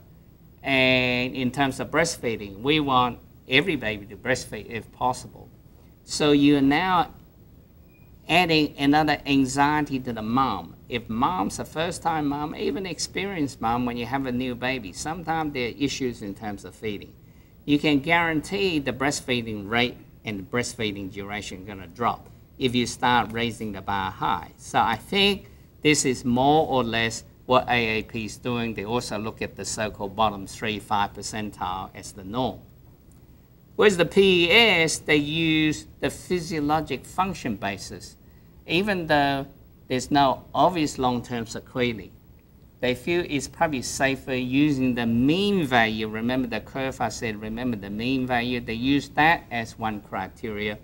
And in terms of breastfeeding, we want every baby to breastfeed if possible. So you're now adding another anxiety to the mom. If mom's a first time mom, even experienced mom, when you have a new baby, sometimes there are issues in terms of feeding. You can guarantee the breastfeeding rate and the breastfeeding duration going to drop if you start raising the bar high. So I think this is more or less what AAP is doing. They also look at the so-called bottom three, five percentile as the norm. Whereas the PES, they use the physiologic function basis. Even though there's no obvious long-term sequelae, they feel it's probably safer using the mean value. Remember the curve I said, remember the mean value. They use that as one criteria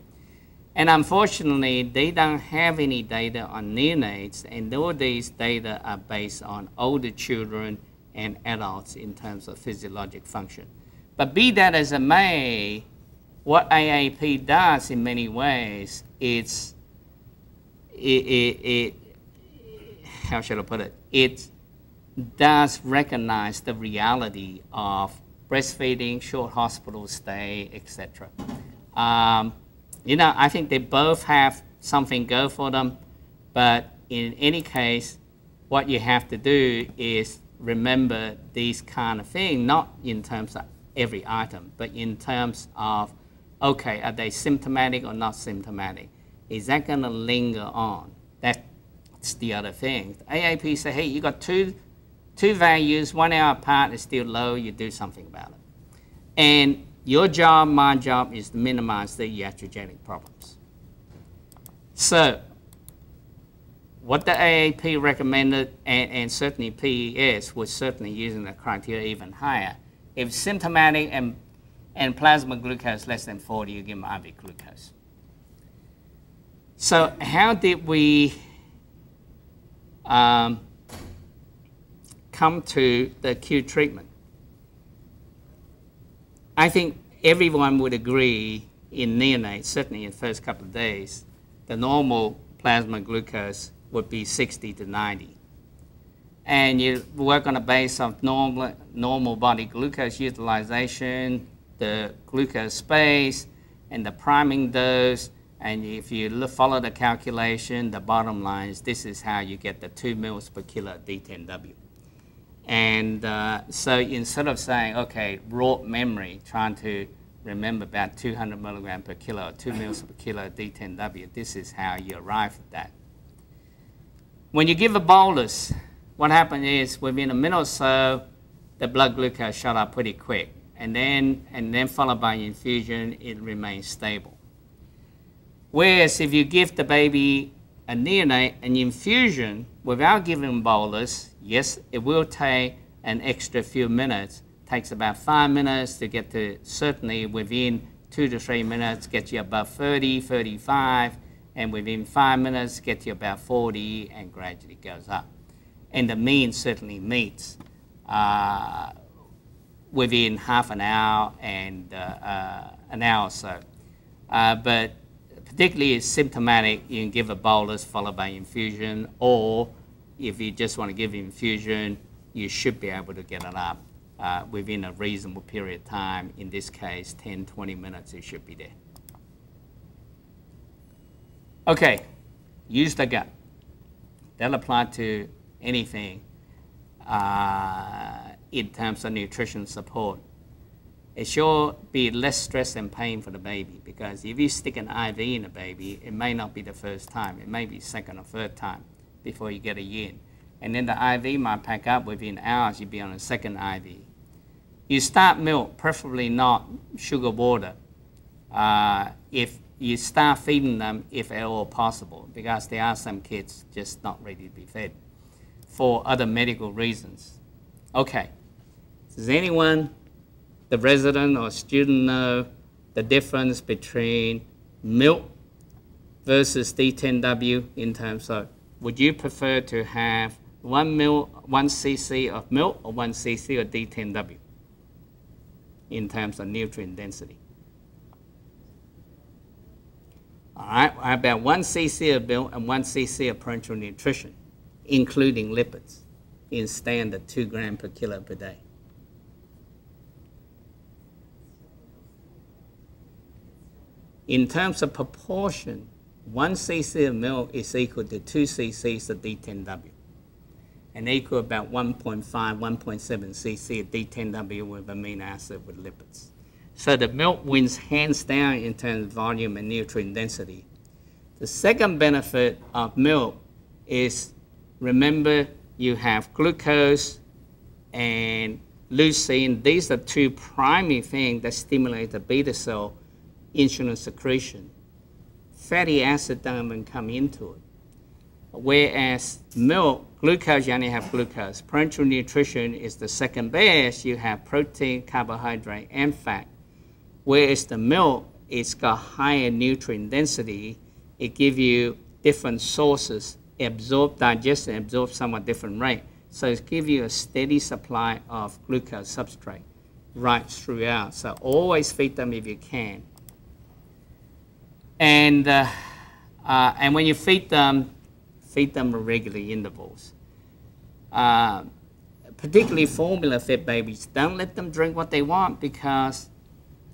and unfortunately, they don't have any data on neonates, and all these data are based on older children and adults in terms of physiologic function. But be that as it may, what AAP does in many ways, it's, it, it, it how should I put it? It does recognize the reality of breastfeeding, short hospital stay, etc. Um, you know, I think they both have something go for them, but in any case, what you have to do is remember these kind of things, not in terms of every item, but in terms of, okay, are they symptomatic or not symptomatic? Is that going to linger on? That's the other thing. AAP say, hey, you got two, two values, one hour apart is still low, you do something about it. And your job, my job, is to minimize the iatrogenic problems. So, what the AAP recommended, and, and certainly PES, was certainly using the criteria even higher. If symptomatic and, and plasma glucose less than 40, you give them IV glucose. So how did we um, come to the acute treatment? I think everyone would agree in neonates, certainly in the first couple of days, the normal plasma glucose would be 60 to 90. and you work on the base of normal, normal body glucose utilization, the glucose space, and the priming dose. And if you follow the calculation, the bottom line is this is how you get the 2 mils per kilo D10W. And uh, so instead of saying, okay, raw memory, trying to remember about 200 milligram per kilo, 2 mils per kilo D10W, this is how you arrive at that. When you give a bolus, what happens is within a minute or so, the blood glucose shot up pretty quick. And then, and then followed by infusion, it remains stable. Whereas if you give the baby a neonate an infusion without giving bolus, yes, it will take an extra few minutes. Takes about five minutes to get to certainly within two to three minutes, get you above 30, 35, and within five minutes, get you about 40, and gradually goes up. And the mean certainly meets uh, within half an hour and uh, uh, an hour or so. Uh, but particularly if symptomatic, you can give a bolus followed by infusion, or if you just want to give infusion, you should be able to get it up uh, within a reasonable period of time. In this case, 10, 20 minutes, it should be there. Okay, use the gut. That'll apply to anything uh, in terms of nutrition support it sure be less stress and pain for the baby because if you stick an IV in a baby, it may not be the first time. It may be second or third time before you get a yin. And then the IV might pack up within hours, you'd be on a second IV. You start milk, preferably not sugar water, uh, if you start feeding them if at all possible because there are some kids just not ready to be fed for other medical reasons. Okay, does anyone the resident or student know the difference between milk versus D10W in terms of would you prefer to have one mil, one cc of milk or one cc of D10W in terms of nutrient density? All right, about one cc of milk and one cc of parenteral nutrition, including lipids, in standard two gram per kilo per day? In terms of proportion, 1 cc of milk is equal to 2 cc's of D10W, and equal about 1.5, 1.7 cc of D10W with amino acid with lipids. So the milk wins hands down in terms of volume and nutrient density. The second benefit of milk is, remember, you have glucose and leucine. These are two primary things that stimulate the beta cell insulin secretion. Fatty acid don't even come into it. Whereas milk, glucose, you only have glucose. Parenteral nutrition is the second best. You have protein, carbohydrate, and fat. Whereas the milk, it's got higher nutrient density. It gives you different sources, absorb, digest, and absorb somewhat different rate. So it gives you a steady supply of glucose substrate right throughout. So always feed them if you can. And, uh, uh, and when you feed them, feed them at regular intervals. Uh, particularly formula fed babies, don't let them drink what they want because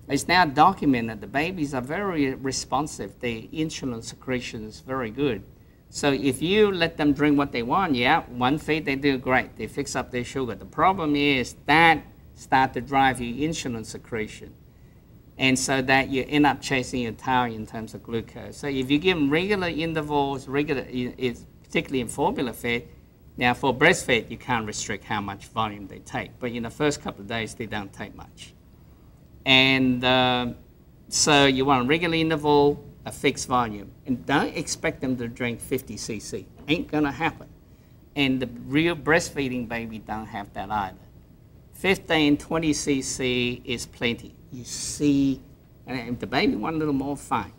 it's now documented the babies are very responsive. The insulin secretion is very good. So if you let them drink what they want, yeah, one feed they do great. They fix up their sugar. The problem is that start to drive your insulin secretion and so that you end up chasing your tail in terms of glucose. So if you give them regular intervals, regular, it's particularly in formula fed, now for breastfed, you can't restrict how much volume they take, but in the first couple of days, they don't take much. And uh, so you want a regular interval, a fixed volume, and don't expect them to drink 50 cc. Ain't gonna happen. And the real breastfeeding baby don't have that either. 15, 20 cc is plenty you see, and the baby want a little more, fine.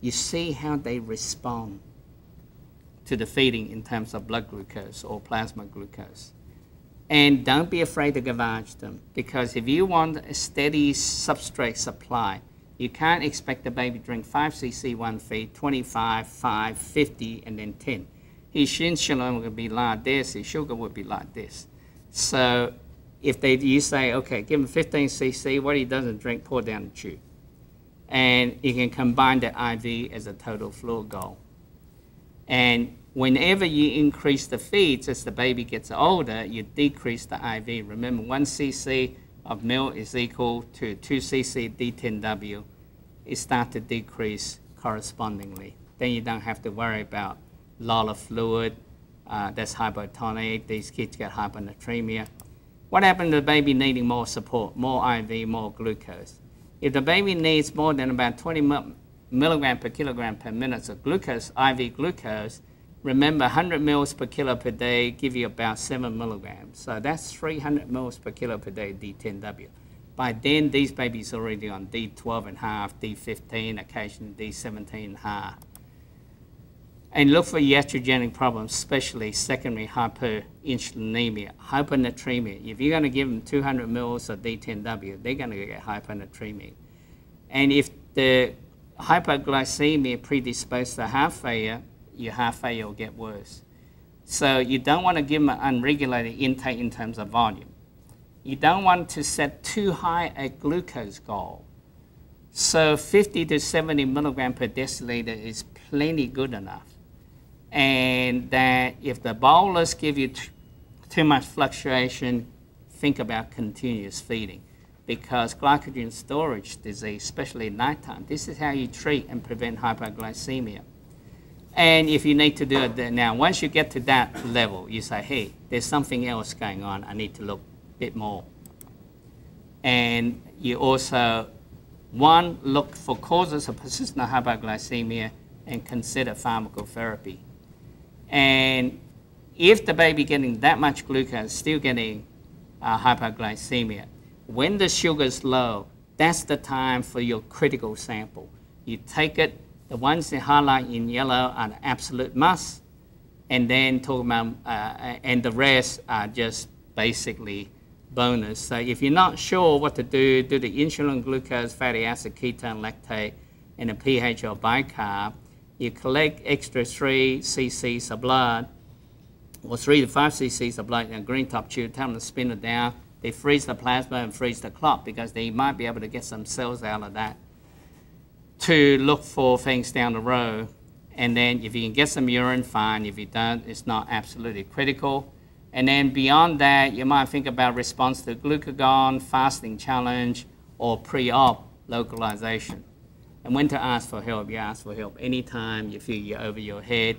You see how they respond to the feeding in terms of blood glucose or plasma glucose. And don't be afraid to gavage them because if you want a steady substrate supply, you can't expect the baby to drink 5 cc one feed, 25, 5, 50, and then 10. his insulin would be like this, his sugar would be like this. So if they, you say, okay, give him 15 cc, what he doesn't drink, pour down the tube. And you can combine the IV as a total fluid goal. And whenever you increase the feeds as the baby gets older, you decrease the IV. Remember, 1 cc of milk is equal to 2 cc D10W. It starts to decrease correspondingly. Then you don't have to worry about a lot of fluid uh, that's hypotonic. These kids get hyponatremia. What happens to the baby needing more support, more IV, more glucose? If the baby needs more than about 20 milligram per kilogram per minute of glucose, IV glucose, remember 100 mils per kilo per day give you about 7 milligrams. So that's 300 mils per kilo per day D10W. By then, these babies are already on D12 and half, D15, occasionally D17 and half and look for iatrogenic problems, especially secondary hyperinsulinemia, hyponatremia. If you're going to give them 200 mils of D10W, they're going to get hyponatremic. And if the hypoglycemia predisposed to heart failure, your heart failure will get worse. So you don't want to give them an unregulated intake in terms of volume. You don't want to set too high a glucose goal. So 50 to 70 milligram per deciliter is plenty good enough and that if the bolus give you too much fluctuation, think about continuous feeding because glycogen storage disease, especially at nighttime, this is how you treat and prevent hypoglycemia. And if you need to do it now, once you get to that level, you say, hey, there's something else going on. I need to look a bit more. And you also, one, look for causes of persistent hypoglycemia and consider pharmacotherapy. And if the baby getting that much glucose, still getting uh, when the sugar is low, that's the time for your critical sample. You take it, the ones that highlight in yellow are the absolute must, and then talk about, uh, and the rest are just basically bonus. So if you're not sure what to do, do the insulin, glucose, fatty acid, ketone, lactate, and a pH or bicarb, you collect extra 3 cc's of blood, or 3 to 5 cc's of blood in a green top tube, tell them to spin it down. They freeze the plasma and freeze the clot because they might be able to get some cells out of that to look for things down the road. And then if you can get some urine, fine. If you don't, it's not absolutely critical. And then beyond that, you might think about response to glucagon, fasting challenge, or pre-op localization. And when to ask for help, you ask for help anytime you feel you're over your head.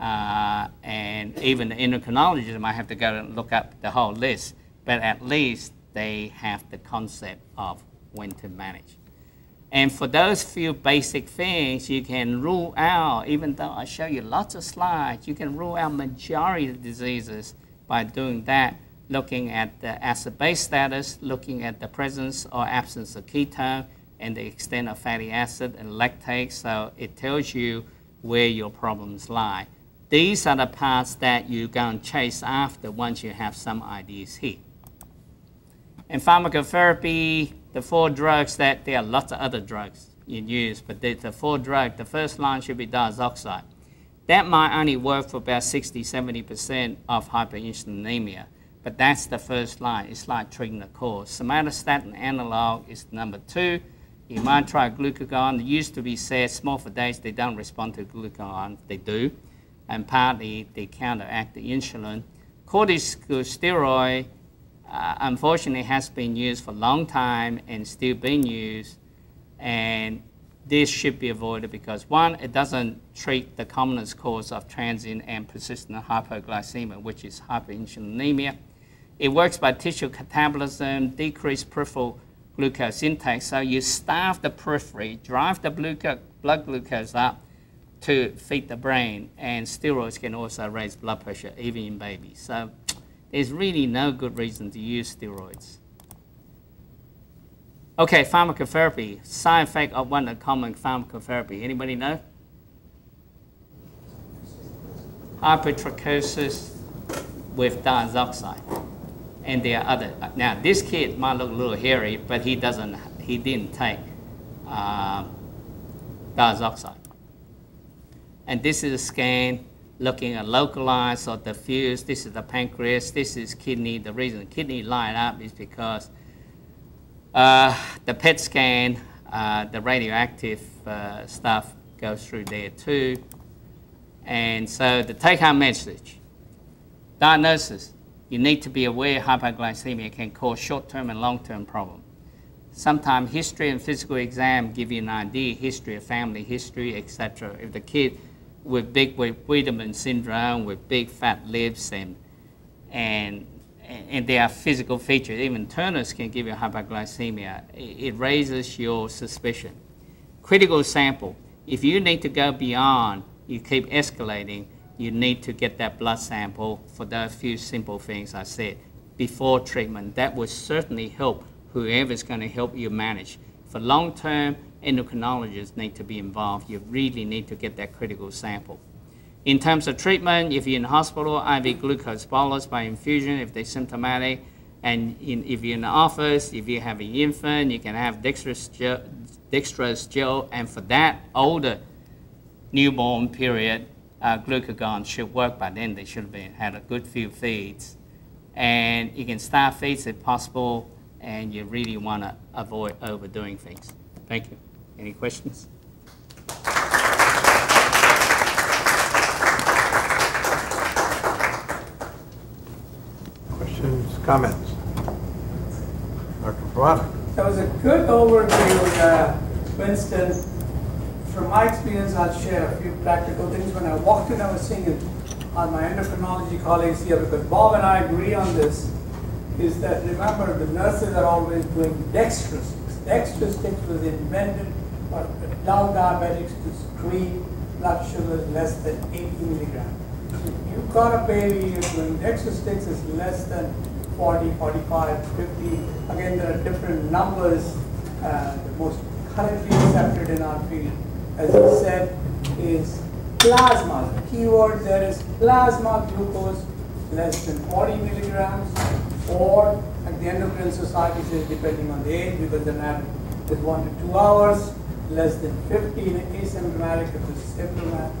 Uh, and even the endocrinologist might have to go and look up the whole list, but at least they have the concept of when to manage. And for those few basic things, you can rule out, even though I show you lots of slides, you can rule out majority of diseases by doing that, looking at the acid-base status, looking at the presence or absence of ketone, and the extent of fatty acid and lactate, so it tells you where your problems lie. These are the parts that you're going to chase after once you have some ideas here. In pharmacotherapy, the four drugs that there are lots of other drugs you use, but the, the four drugs, the first line should be diazoxide. That might only work for about 60, 70% of hyperinsulinemia, but that's the first line. It's like treating the cause. Somatostatin analog is number two, you might try glucagon. It used to be said small for days they don't respond to glucagon. They do. And partly they counteract the insulin. Corticosteroid, uh, unfortunately, has been used for a long time and still being used. And this should be avoided because one, it doesn't treat the commonest cause of transient and persistent hypoglycemia, which is hyperinsulinemia. It works by tissue catabolism, decreased peripheral glucose intake. So you starve the periphery, drive the blood glucose up to feed the brain, and steroids can also raise blood pressure, even in babies. So there's really no good reason to use steroids. Okay, pharmacotherapy. Side effect of one of the common pharmacotherapy. Anybody know? Hypertrichosis with diazoxide and there are other. Now, this kid might look a little hairy, but he doesn't. He didn't take uh, diazoxide. And this is a scan looking at localized or diffuse. This is the pancreas, this is kidney. The reason the kidney light up is because uh, the PET scan, uh, the radioactive uh, stuff goes through there too. And so the take-home message, diagnosis, you need to be aware hypoglycemia can cause short-term and long-term problems. Sometimes history and physical exam give you an idea, history of family history, etc. If the kid with big with Wiedemann syndrome, with big fat lips, and and and there are physical features. Even Turner's can give you hypoglycemia. It raises your suspicion. Critical sample. If you need to go beyond, you keep escalating. You need to get that blood sample for those few simple things I said before treatment. That would certainly help whoever's going to help you manage. For long term, endocrinologists need to be involved. You really need to get that critical sample. In terms of treatment, if you're in hospital, IV glucose bolus by infusion if they're symptomatic. And in, if you're in the office, if you have an infant, you can have dextrose gel, dextrose gel. And for that older newborn period, uh, glucagon should work by then. They should have been, had a good few feeds. And you can start feeds if possible and you really want to avoid overdoing things. Thank you. Any questions? Questions, comments? Dr. Parana? That was a good overview, uh, Winston. From my experience, I'll share a few practical things. When I walked in, I was seeing it on my endocrinology colleagues here because Bob and I agree on this is that remember the nurses are always doing dextrose. Dextrostix was invented for adult diabetics to screen blood sugars less than 80 milligrams. If you've got a baby, you're doing Dextrostix is less than 40, 45, 50. Again, there are different numbers. Uh, the most currently accepted in our field, as I said, is plasma. The keyword there is plasma glucose less than 40 milligrams or at the endocrine society says depending on the age because the average is one to two hours, less than 50 in asymptomatic, if it's symptomatic,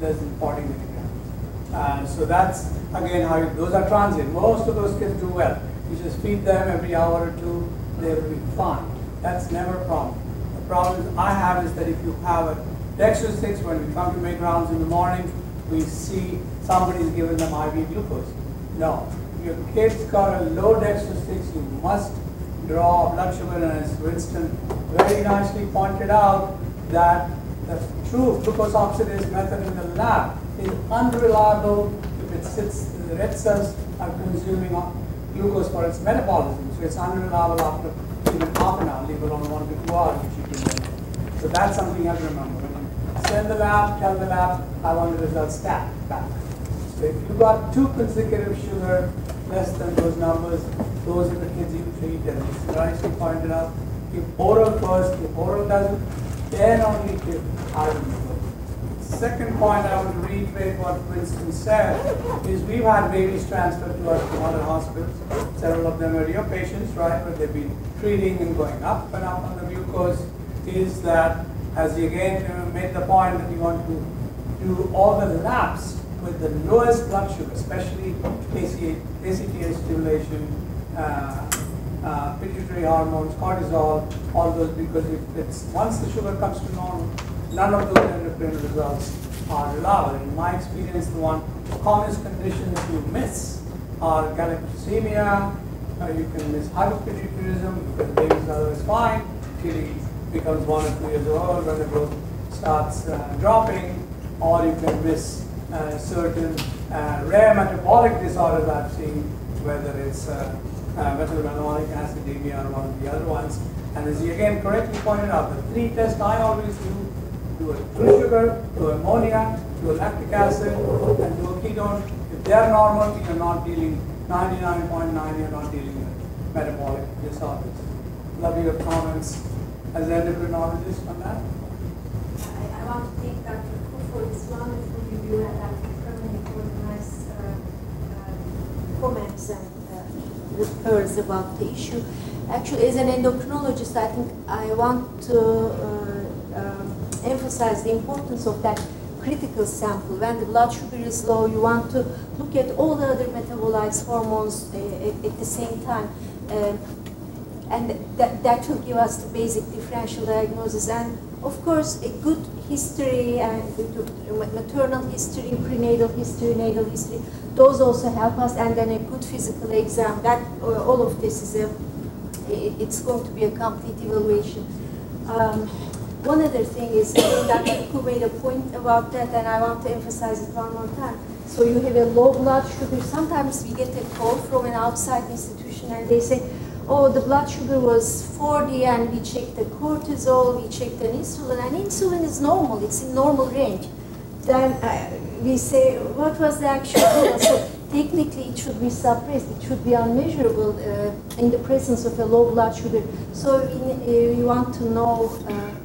less than 40 milligrams. Uh, so that's again how you, those are transient. Most of those kids do well. You just feed them every hour or two, they will be fine. That's never a problem. The problem I have is that if you have a Dextrostix, when we come to make rounds in the morning, we see somebody's given them IV glucose. No, your kid's got a low Dextrostix, you must draw blood sugar and as Winston very nicely pointed out that the true glucose oxidase method in the lab is unreliable if it sits, in the red cells are consuming glucose for its metabolism. So it's unreliable after even half an hour, one to two hours, you can So that's something you have to remember. Send the lab, tell the lab, I want the results stat back. So if you got two consecutive sugar less than those numbers, those are the kids you treat, and it's nicely pointed out. If oral first, if oral doesn't, then only give IV. Second point I would reiterate what Winston said is we've had babies transferred to us from other hospitals. Several of them are your patients, right? But they've been treating and going up and up on the glucose. Is that, as he again made the point that you want to do all the labs with the lowest blood sugar, especially ACTH stimulation, uh, uh, pituitary hormones, cortisol, all those, because if it's once the sugar comes to normal, none of those endocrine results are reliable. In my experience, the one commonest conditions you miss are galactosemia, uh, you can miss hypopituitarism because the baby is otherwise fine till he becomes one or two years old when the growth starts uh, dropping, or you can miss uh, certain uh, rare metabolic disorders I've seen, whether it's uh, uh, methylmalonic acidemia or one of the other ones. And as you again correctly pointed out, the three tests I always do, do a sugar, do ammonia, to lactic acid, and to a ketone. If they're normal, you're not dealing, 99.9, you're not dealing with metabolic disorders. Love your comments as an endocrinologist on that. I, I want to thank Dr. Koo for this wonderful review and Dr. Kerman for the nice comments and uh, refers about the issue. Actually, as an endocrinologist, I think I want to uh, emphasize the importance of that critical sample. When the blood sugar is low, you want to look at all the other metabolites, hormones uh, at, at the same time. Um, and that, that will give us the basic differential diagnosis. And of course, a good history and maternal history, prenatal history, natal history, those also help us. And then a good physical exam. That uh, all of this is a, it- it's going to be a complete evaluation. Um, one other thing is, uh, Dr. Koo made a point about that, and I want to emphasize it one more time. So you have a low blood sugar. Sometimes we get a call from an outside institution, and they say, "Oh, the blood sugar was 40, and we checked the cortisol, we checked the insulin, and insulin is normal. It's in normal range." Then uh, we say, "What was the actual level?" So technically, it should be suppressed. It should be unmeasurable uh, in the presence of a low blood sugar. So we, uh, we want to know.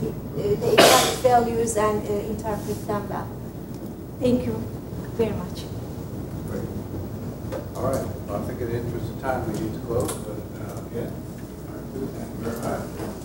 The, exact values and uh, interpret them well. Thank you very much. Great. All right, well, I think in the interest of time, we need to close, but, uh, yeah. All right, Thank you very much.